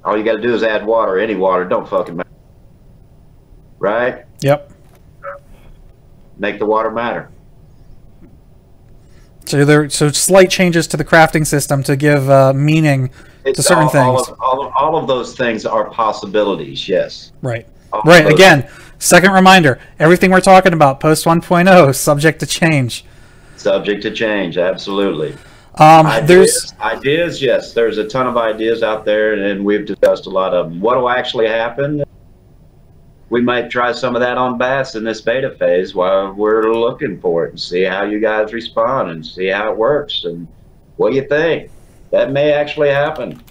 All you got to do is add water, any water, don't fucking matter right? Yep. Make the water matter. So there, so slight changes to the crafting system to give uh, meaning it's to certain all, things. All of, all, of, all of those things are possibilities. Yes. Right. All right. Again, second reminder: everything we're talking about post 1.0 subject to change. Subject to change. Absolutely. Um, ideas, there's ideas. Yes, there's a ton of ideas out there, and we've discussed a lot of them. What will actually happen? We might try some of that on bass in this beta phase while we're looking for it and see how you guys respond and see how it works and what do you think. That may actually happen.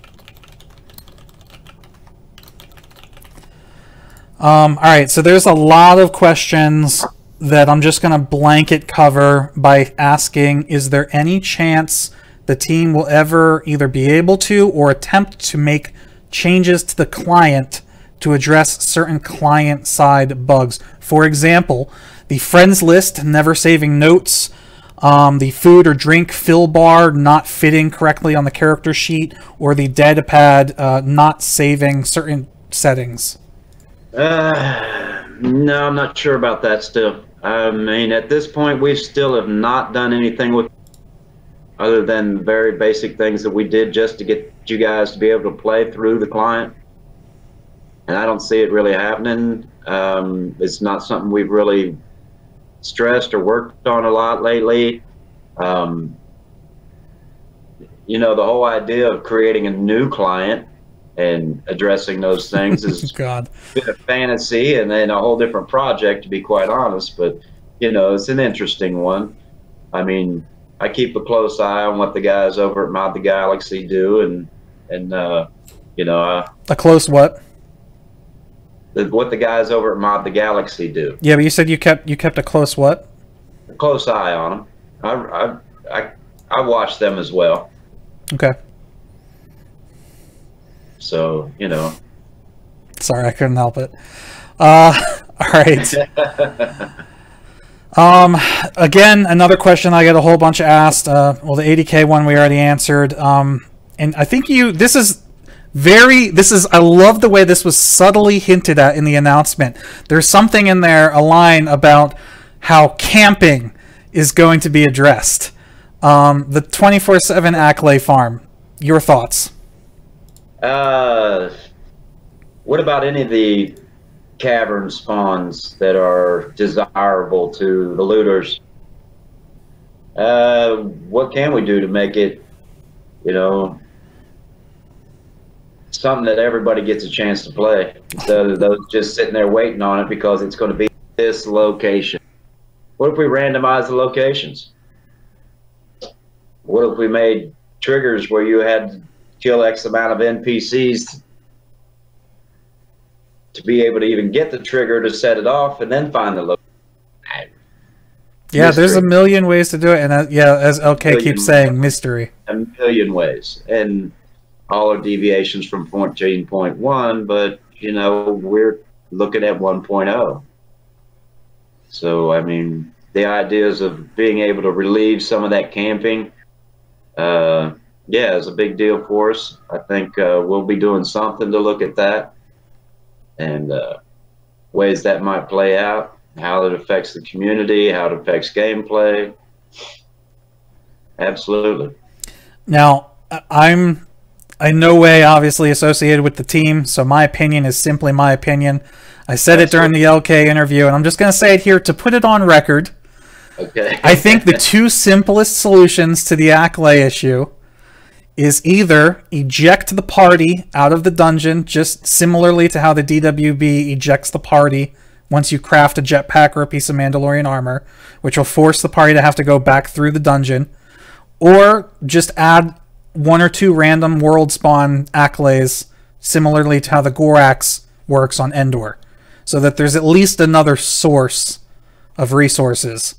Um, all right, so there's a lot of questions that I'm just going to blanket cover by asking Is there any chance the team will ever either be able to or attempt to make changes to the client to address certain client side bugs. For example, the friends list never saving notes, um, the food or drink fill bar not fitting correctly on the character sheet, or the data pad uh, not saving certain settings. Uh, no, I'm not sure about that still. I mean, at this point, we still have not done anything with other than very basic things that we did just to get you guys to be able to play through the client and I don't see it really happening. Um, it's not something we've really stressed or worked on a lot lately. Um, you know, the whole idea of creating a new client and addressing those things is God. a fantasy and then a whole different project, to be quite honest. But you know, it's an interesting one. I mean, I keep a close eye on what the guys over at Mod the Galaxy do, and and uh, you know, uh, a close what? What the guys over at Mod the Galaxy do. Yeah, but you said you kept you kept a close what? A close eye on them. I I I, I watch them as well. Okay. So you know. Sorry, I couldn't help it. Uh, all right. um, again, another question I get a whole bunch asked. Uh, well, the ADK one we already answered. Um, and I think you. This is very this is i love the way this was subtly hinted at in the announcement. There's something in there a line about how camping is going to be addressed. Um, the 24-7 acklay farm your thoughts? Uh what about any of the cavern spawns that are desirable to the looters. Uh, what can we do to make it, you know, something that everybody gets a chance to play instead of those just sitting there waiting on it because it's going to be this location. What if we randomize the locations? What if we made triggers where you had to kill X amount of NPCs to be able to even get the trigger to set it off and then find the location? Yeah, mystery. there's a million ways to do it, and uh, yeah, as LK keeps saying, mystery. A million ways, and all are deviations from 14.1, but you know we're looking at 1.0. So I mean, the ideas of being able to relieve some of that camping, uh, yeah, is a big deal for us. I think uh, we'll be doing something to look at that and uh, ways that might play out, how it affects the community, how it affects gameplay. Absolutely. Now, I'm in no way obviously associated with the team, so my opinion is simply my opinion. I said it during the LK interview, and I'm just going to say it here to put it on record. Okay. I think the two simplest solutions to the Acklay issue is either eject the party out of the dungeon, just similarly to how the DWB ejects the party once you craft a jetpack or a piece of Mandalorian armor, which will force the party to have to go back through the dungeon, or just add one or two random world spawn Acklays, similarly to how the Gorax works on Endor, so that there's at least another source of resources.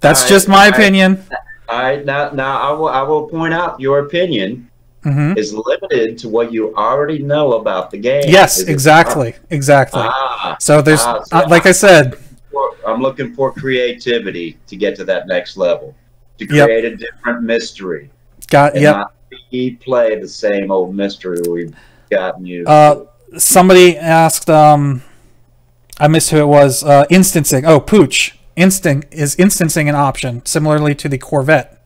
That's just my opinion. I now now I will I will point out your opinion mm-hmm. is limited to what you already know about the game. Yes, exactly, exactly. Ah, so there's ah, so uh, like I said, I'm looking for creativity to get to that next level, to create yep. a different mystery. Got yep play the same old mystery we've gotten used uh, Somebody asked, um, I missed who it was, uh, instancing. Oh, Pooch. Instinct is instancing an option, similarly to the Corvette.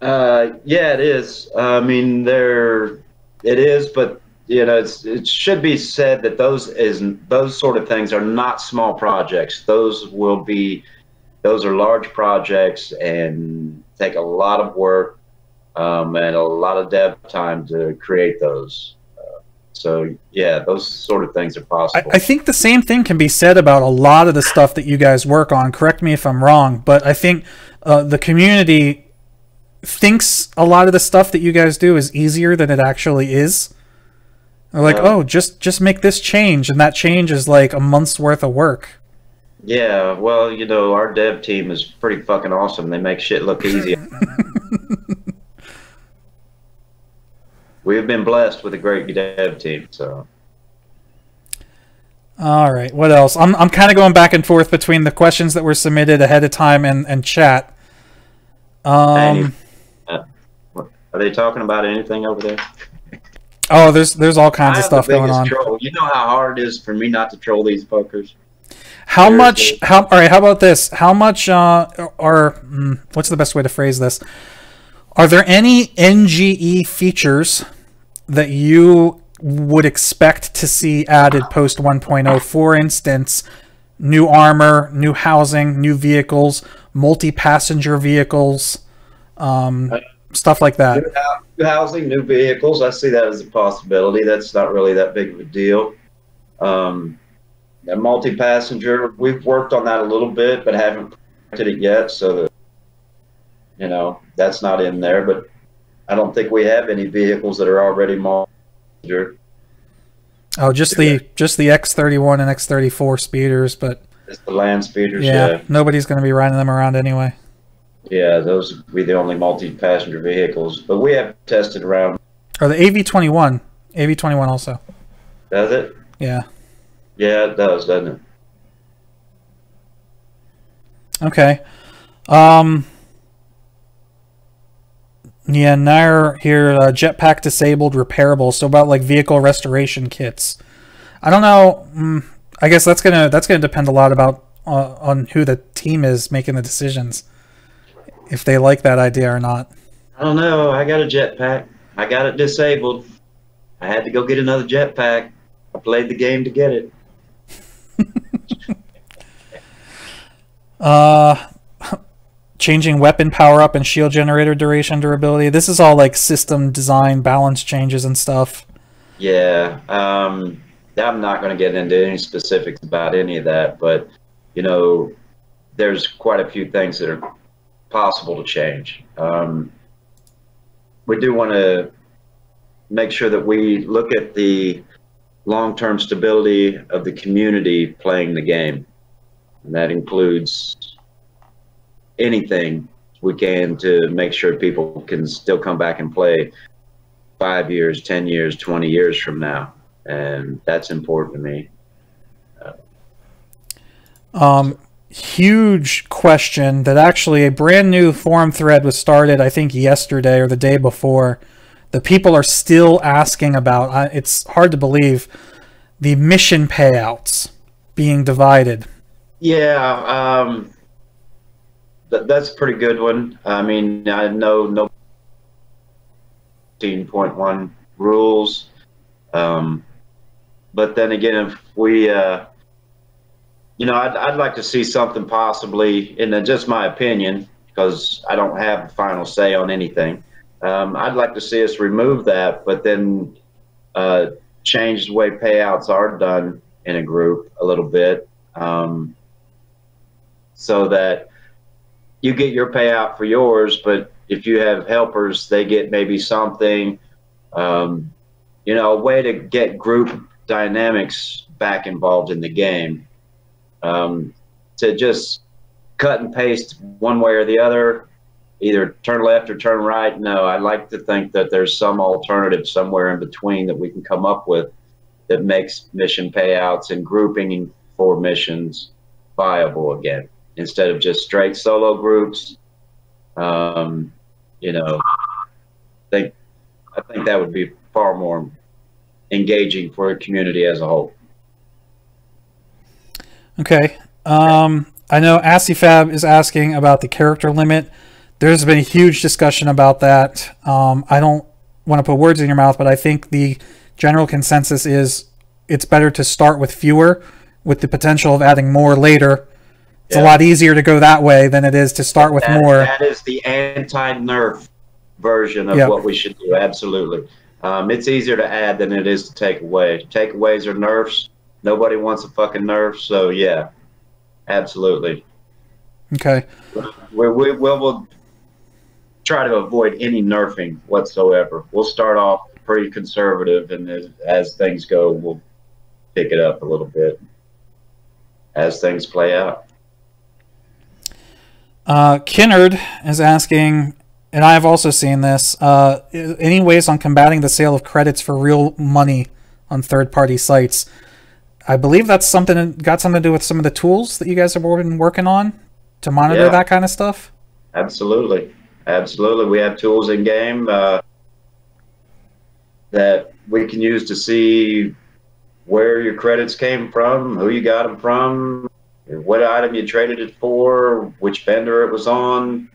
Uh, yeah, it is. I mean, there, it is, but you know, it should be said that those is those sort of things are not small projects. Those will be, those are large projects and take a lot of work um, and a lot of dev time to create those. Uh, so yeah, those sort of things are possible. I, I, think the same thing can be said about a lot of the stuff that you guys work on. Correct me if I'm wrong, but I think uh, the community thinks a lot of the stuff that you guys do is easier than it actually is. They're like, oh, just just make this change, and that change is like a month's worth of work. Yeah, well, you know, our dev team is pretty fucking awesome. They make shit look easy. we've been blessed with a great dev team. So. All right. What else? I'm I'm kind of going back and forth between the questions that were submitted ahead of time and and chat. Um. Uh, are they talking about anything over there? Oh, there's there's all kinds of stuff going on. Troll. You know how hard it is for me not to troll these fuckers. How much? How all right? How about this? How much uh, are? Mm, what's the best way to phrase this? Are there any NGE features that you would expect to see added post 1.0? For instance, new armor, new housing, new vehicles, multi-passenger vehicles, um, stuff like that. New housing, new vehicles. I see that as a possibility. That's not really that big of a deal. Um, multi-passenger, we've worked on that a little bit, but haven't printed it yet. So you know, that's not in there, but I don't think we have any vehicles that are already modular. Oh, just the just the X31 and X34 speeders, but it's the land speeders. Yeah, yeah. nobody's going to be riding them around anyway. Yeah, those would be the only multi-passenger vehicles, but we have tested around. Or the AV21, AV21 also. Does it? Yeah. Yeah, it does, doesn't it? Okay. Um, yeah, Nair here, uh, jetpack disabled, repairable. So about like vehicle restoration kits. I don't know. Mm, I guess that's gonna that's gonna depend a lot about uh, on who the team is making the decisions, if they like that idea or not. I don't know. I got a jetpack. I got it disabled. I had to go get another jetpack. I played the game to get it. uh, changing weapon power up and shield generator duration durability. This is all like system design balance changes and stuff. Yeah, um, I'm not going to get into any specifics about any of that, but you know, there's quite a few things that are possible to change. Um, we do want to make sure that we look at the long-term stability of the community playing the game. And that includes anything we can to make sure people can still come back and play five years, 10 years, 20 years from now. And that's important to me. Um, huge question that actually a brand new forum thread was started, I think, yesterday or the day before. The people are still asking about. It's hard to believe the mission payouts being divided. Yeah, um, th- that's a pretty good one. I mean, I know no 15.1 rules. Um, but then again, if we, uh, you know, I'd, I'd like to see something possibly, in just my opinion, because I don't have the final say on anything. Um, I'd like to see us remove that, but then uh, change the way payouts are done in a group a little bit, um, so that you get your payout for yours, but if you have helpers, they get maybe something. Um, you know, a way to get group dynamics back involved in the game. Um, to just cut and paste one way or the other, either turn left or turn right. No, I like to think that there's some alternative somewhere in between that we can come up with that makes mission payouts and grouping for missions viable again instead of just straight solo groups. Um, you know, I think I think that would be far more engaging for a community as a whole. Okay. Um, I know ASCIIFAB is asking about the character limit. There's been a huge discussion about that. Um, I don't want to put words in your mouth, but I think the general consensus is it's better to start with fewer with the potential of adding more later. It's yeah. a lot easier to go that way than it is to start with that, more. That is the anti nerf version of yep. what we should do. Absolutely. Um, it's easier to add than it is to take away. Takeaways are nerfs. Nobody wants a fucking nerf, so yeah, absolutely. Okay. We, we, we'll, we'll try to avoid any nerfing whatsoever. We'll start off pretty conservative, and as, as things go, we'll pick it up a little bit as things play out. Uh, Kinnard is asking and I have also seen this. Uh, any ways on combating the sale of credits for real money on third-party sites? I believe that's something got something to do with some of the tools that you guys have been working on to monitor yeah. that kind of stuff. Absolutely, absolutely. We have tools in game uh, that we can use to see where your credits came from, who you got them from, what item you traded it for, which vendor it was on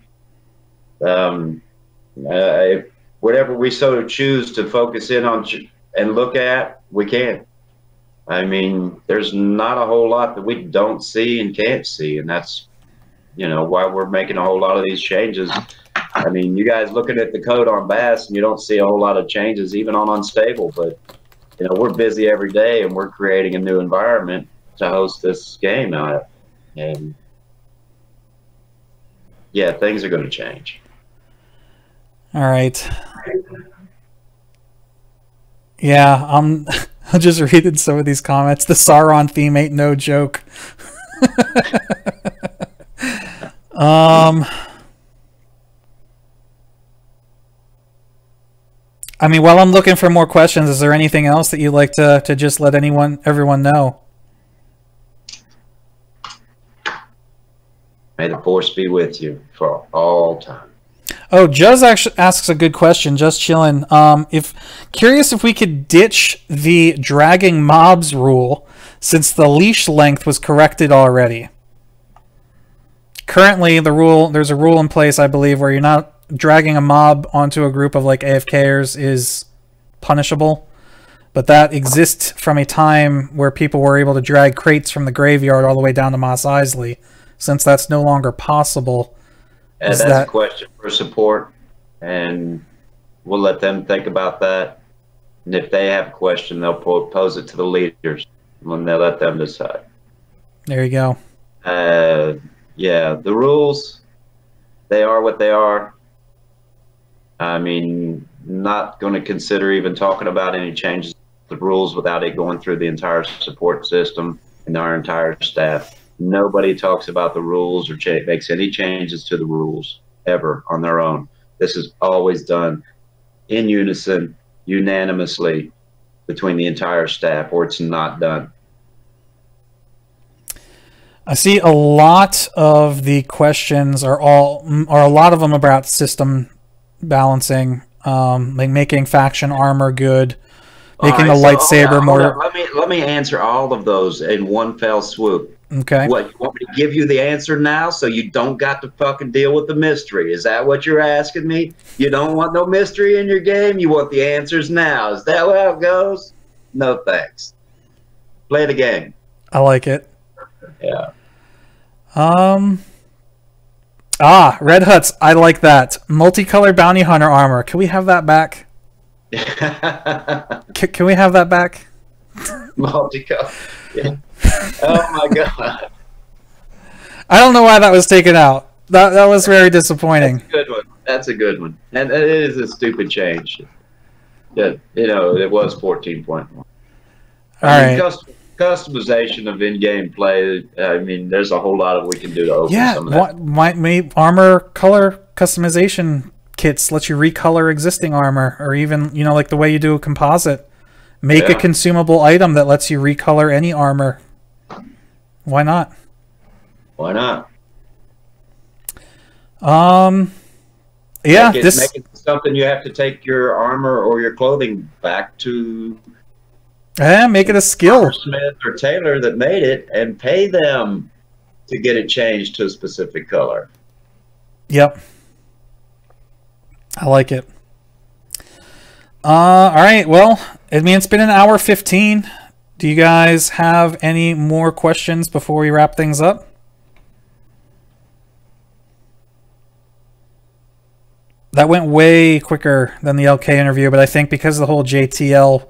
um, uh, whatever we so choose to focus in on and look at, we can. I mean, there's not a whole lot that we don't see and can't see, and that's, you know, why we're making a whole lot of these changes. I mean, you guys looking at the code on Bass, and you don't see a whole lot of changes, even on Unstable, but, you know, we're busy every day, and we're creating a new environment to host this game. And, yeah, things are going to change. All right. Yeah, I'm. I'm just reading some of these comments. The Sauron theme ain't no joke. um. I mean, while I'm looking for more questions, is there anything else that you'd like to, to just let anyone, everyone know? May the force be with you for all time. Oh, Juz actually asks a good question. Just chilling. Um, if curious if we could ditch the dragging mobs rule since the leash length was corrected already. Currently, the rule there's a rule in place, I believe, where you're not dragging a mob onto a group of like AFKers is punishable. But that exists from a time where people were able to drag krayts from the graveyard all the way down to Mos Eisley since that's no longer possible. And that's that... a question for support, and we'll let them think about that. And if they have a question, they'll pose it to the leaders, and they'll let them decide. There you go. Uh, yeah, the rules, they are what they are. I mean, not going to consider even talking about any changes to the rules without it going through the entire support system and our entire staff. Nobody talks about the rules or makes any changes to the rules ever on their own. This is always done in unison, unanimously between the entire staff, or it's not done. I see a lot of the questions are all, or a lot of them about system balancing, um, like making faction armor good, making right, the so lightsaber more. Let me let me answer all of those in one fell swoop. Okay. What you want me to give you the answer now, so you don't got to fucking deal with the mystery? Is that what you're asking me? You don't want no mystery in your game. You want the answers now. Is that how it goes? No thanks. Play the game. I like it. Yeah. Um. Ah, Red Huts. I like that. Multicolored bounty hunter armor. Can we have that back? can, can we have that back? Multicolored. Yeah. Oh my god. I don't know why that was taken out. That that was very disappointing. That's a good one. That's a good one. And it is a stupid change. Yeah, you know, it was fourteen point one. All I mean, right. Custom, customization of in-game play. I mean, there's a whole lot of we can do to open yeah, some of that. What, might maybe armor color customization kits let you recolor existing armor, or even you know like the way you do a composite. Make yeah. a consumable item that lets you recolor any armor. Why not? Why not? Um, yeah, make it, this make it something you have to take your armor or your clothing back to. Yeah, make it a skill. Smith or Tailor that made it, and pay them to get it changed to a specific color. Yep, I like it. Uh, all right. Well, I mean, it's been an hour 15. Do you guys have any more questions before we wrap things up? That went way quicker than the LK interview, but I think because of the whole JTL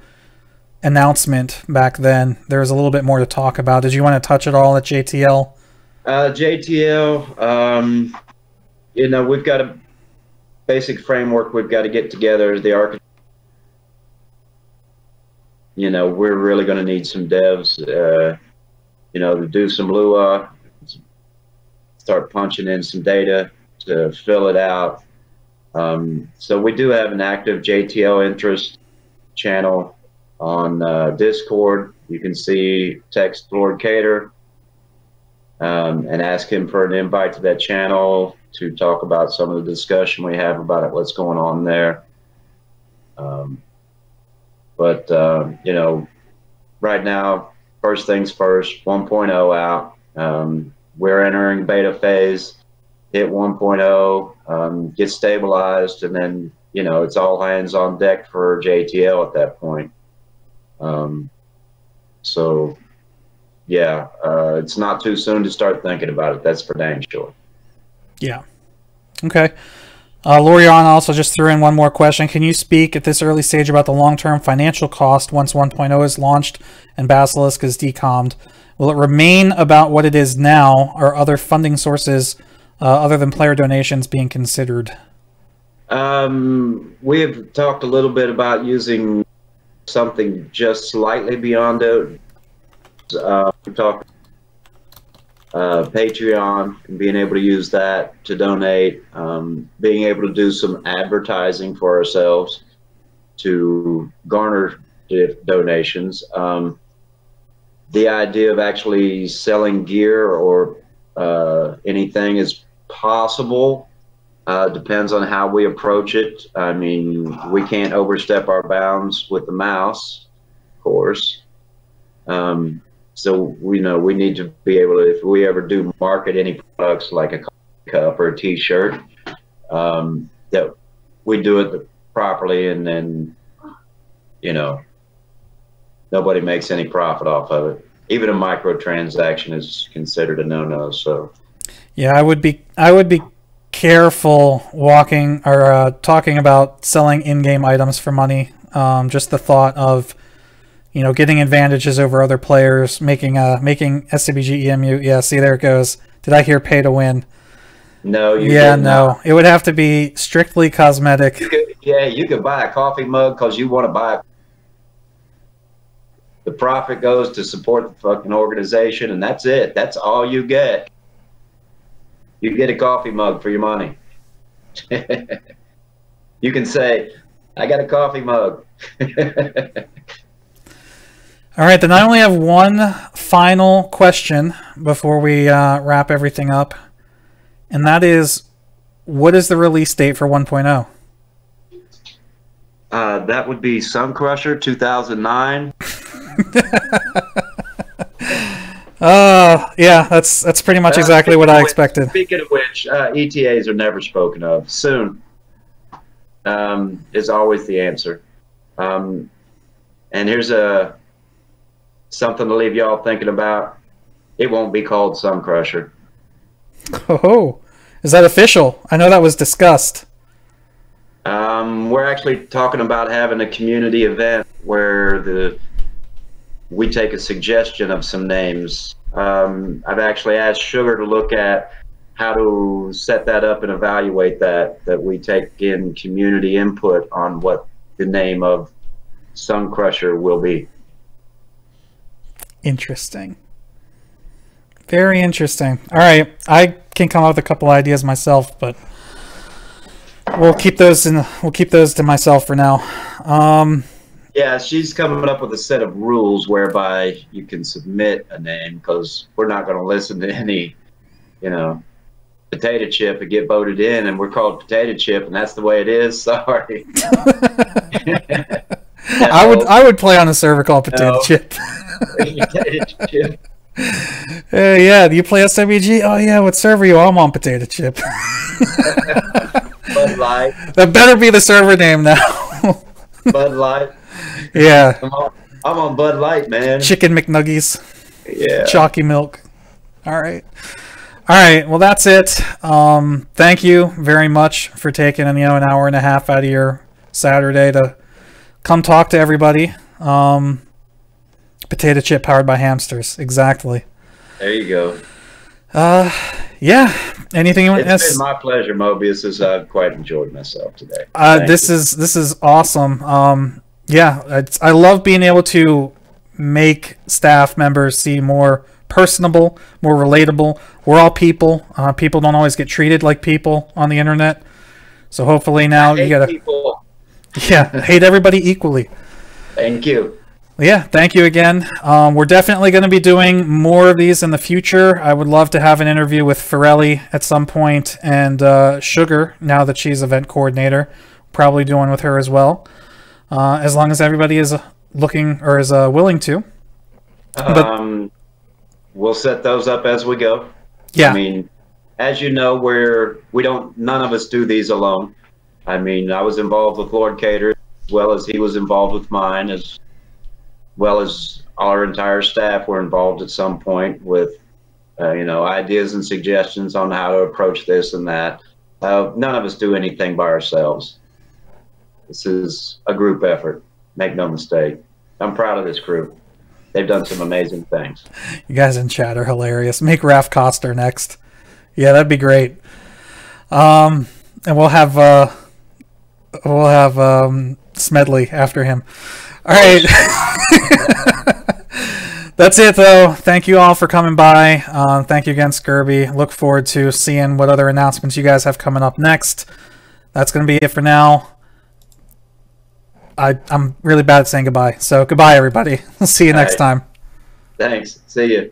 announcement back then, there was a little bit more to talk about. Did you want to touch at all at JTL? Uh, JTL, um, you know, we've got a basic framework we've got to get together. The architect you know, we're really going to need some devs, uh, you know, to do some Lua, start punching in some data to fill it out. Um, so we do have an active JTL interest channel on uh, Discord. You can see text Lord Kator um, and ask him for an invite to that channel to talk about some of the discussion we have about it, what's going on there. Um, but, uh, you know, right now, first things first, 1.0 out. Um, we're entering beta phase, hit 1.0, um, get stabilized, and then, you know, it's all hands on deck for JTL at that point. Um, so, yeah, uh, it's not too soon to start thinking about it. That's for dang sure. Yeah. Okay. Uh, also just threw in one more question. Can you speak at this early stage about the long-term financial cost once 1.0 is launched and Basilisk is decommed? Will it remain about what it is now, or other funding sources uh, other than player donations being considered? Um, we have talked a little bit about using something just slightly beyond it. Uh, we talked uh, Patreon and being able to use that to donate, um, being able to do some advertising for ourselves to garner donations. Um, the idea of actually selling gear or uh, anything is possible. Uh, depends on how we approach it. I mean, we can't overstep our bounds with the mouse, of course. Um, so we know we need to be able to, if we ever do market any products like a cup or a T-shirt, um, that we do it properly, and then you know nobody makes any profit off of it. Even a micro transaction is considered a no-no. So Yeah, I would be I would be careful walking or uh, talking about selling in-game items for money. Um, just the thought of you know getting advantages over other players, making uh making SCBG EMU. Yeah, see there it goes. Did I hear pay to win? No, you yeah, no. not. It would have to be strictly cosmetic. You could, yeah, you could buy a coffee mug because you want to buy. The profit goes to support the fucking organization, and that's it. That's all you get. You get a coffee mug for your money. you can say, "I got a coffee mug." All right, then I only have one final question before we uh, wrap everything up, and that is, what is the release date for oh? 1.0? Uh, that would be Sun Crusher 2009. Uh, yeah, that's that's pretty much Uh, exactly what I which- expected. Speaking of which, uh, ETAs are never spoken of. Soon um, is always the answer. Um, and here's a something to leave y'all thinking about. It won't be called Sun Crusher. Oh, is that official? I know that was discussed. Um, we're actually talking about having a community event where the we take a suggestion of some names. Um, I've actually asked Sugar to look at how to set that up and evaluate that. That we take in community input on what the name of Sun Crusher will be. Interesting. Very interesting. All right, I can come up with a couple ideas myself, but we'll keep those in. We'll keep those to myself for now. Um, Yeah, she's coming up with a set of rules whereby you can submit a name because we're not going to listen to any, you know, potato chip and get voted in, and we're called potato chip, and that's the way it is. Sorry. I would I would play on a server called Potato No. Chip. Hey, yeah, do you play SWG? Oh yeah, what server you? I'm on Potato Chip. Bud Light. that better be the server name now. Bud Light. yeah, I'm on, I'm on Bud Light, man. chicken McNuggies. Yeah. chalky milk. All right. All right. Well, that's it. Um, thank you very much for taking you know an hour and a half out of your Saturday to come talk to everybody. Um, potato chip powered by hamsters. Exactly. There you go. Uh, yeah. Anything? You It's been my pleasure, Mobyus, as I've quite enjoyed myself today. Uh, Thank this you. is this is awesome. Um, yeah, it's, I love being able to make staff members see more personable, more relatable. We're all people. Uh, people don't always get treated like people on the internet. So hopefully now you gotta people. yeah hate everybody equally. Thank you. Yeah, thank you again. Um, we're definitely going to be doing more of these in the future. I would love to have an interview with Forelli at some point and uh, Sugar, now that she's event coordinator. Probably doing with her as well, uh, as long as everybody is uh, looking or is uh, willing to. But- Um, we'll set those up as we go. Yeah, I mean, as you know, we're we don't none of us do these alone. I mean, I was involved with Lord Kator as well as he was involved with mine, as well as our entire staff were involved at some point with, uh, you know, ideas and suggestions on how to approach this and that. Uh, none of us do anything by ourselves. This is a group effort. Make no mistake. I'm proud of this crew. They've done some amazing things. you guys in chat are hilarious. Make Raph Koster next. Yeah, that'd be great. Um, and we'll have uh, we'll have um, Smedley after him. All right. That's it, though. Thank you all for coming by. Uh, thank you again, Scurby. Look forward to seeing what other announcements you guys have coming up next. That's going to be it for now. I, I'm really bad at saying goodbye. So, goodbye, everybody. We'll see you next All right. time. Thanks. See you.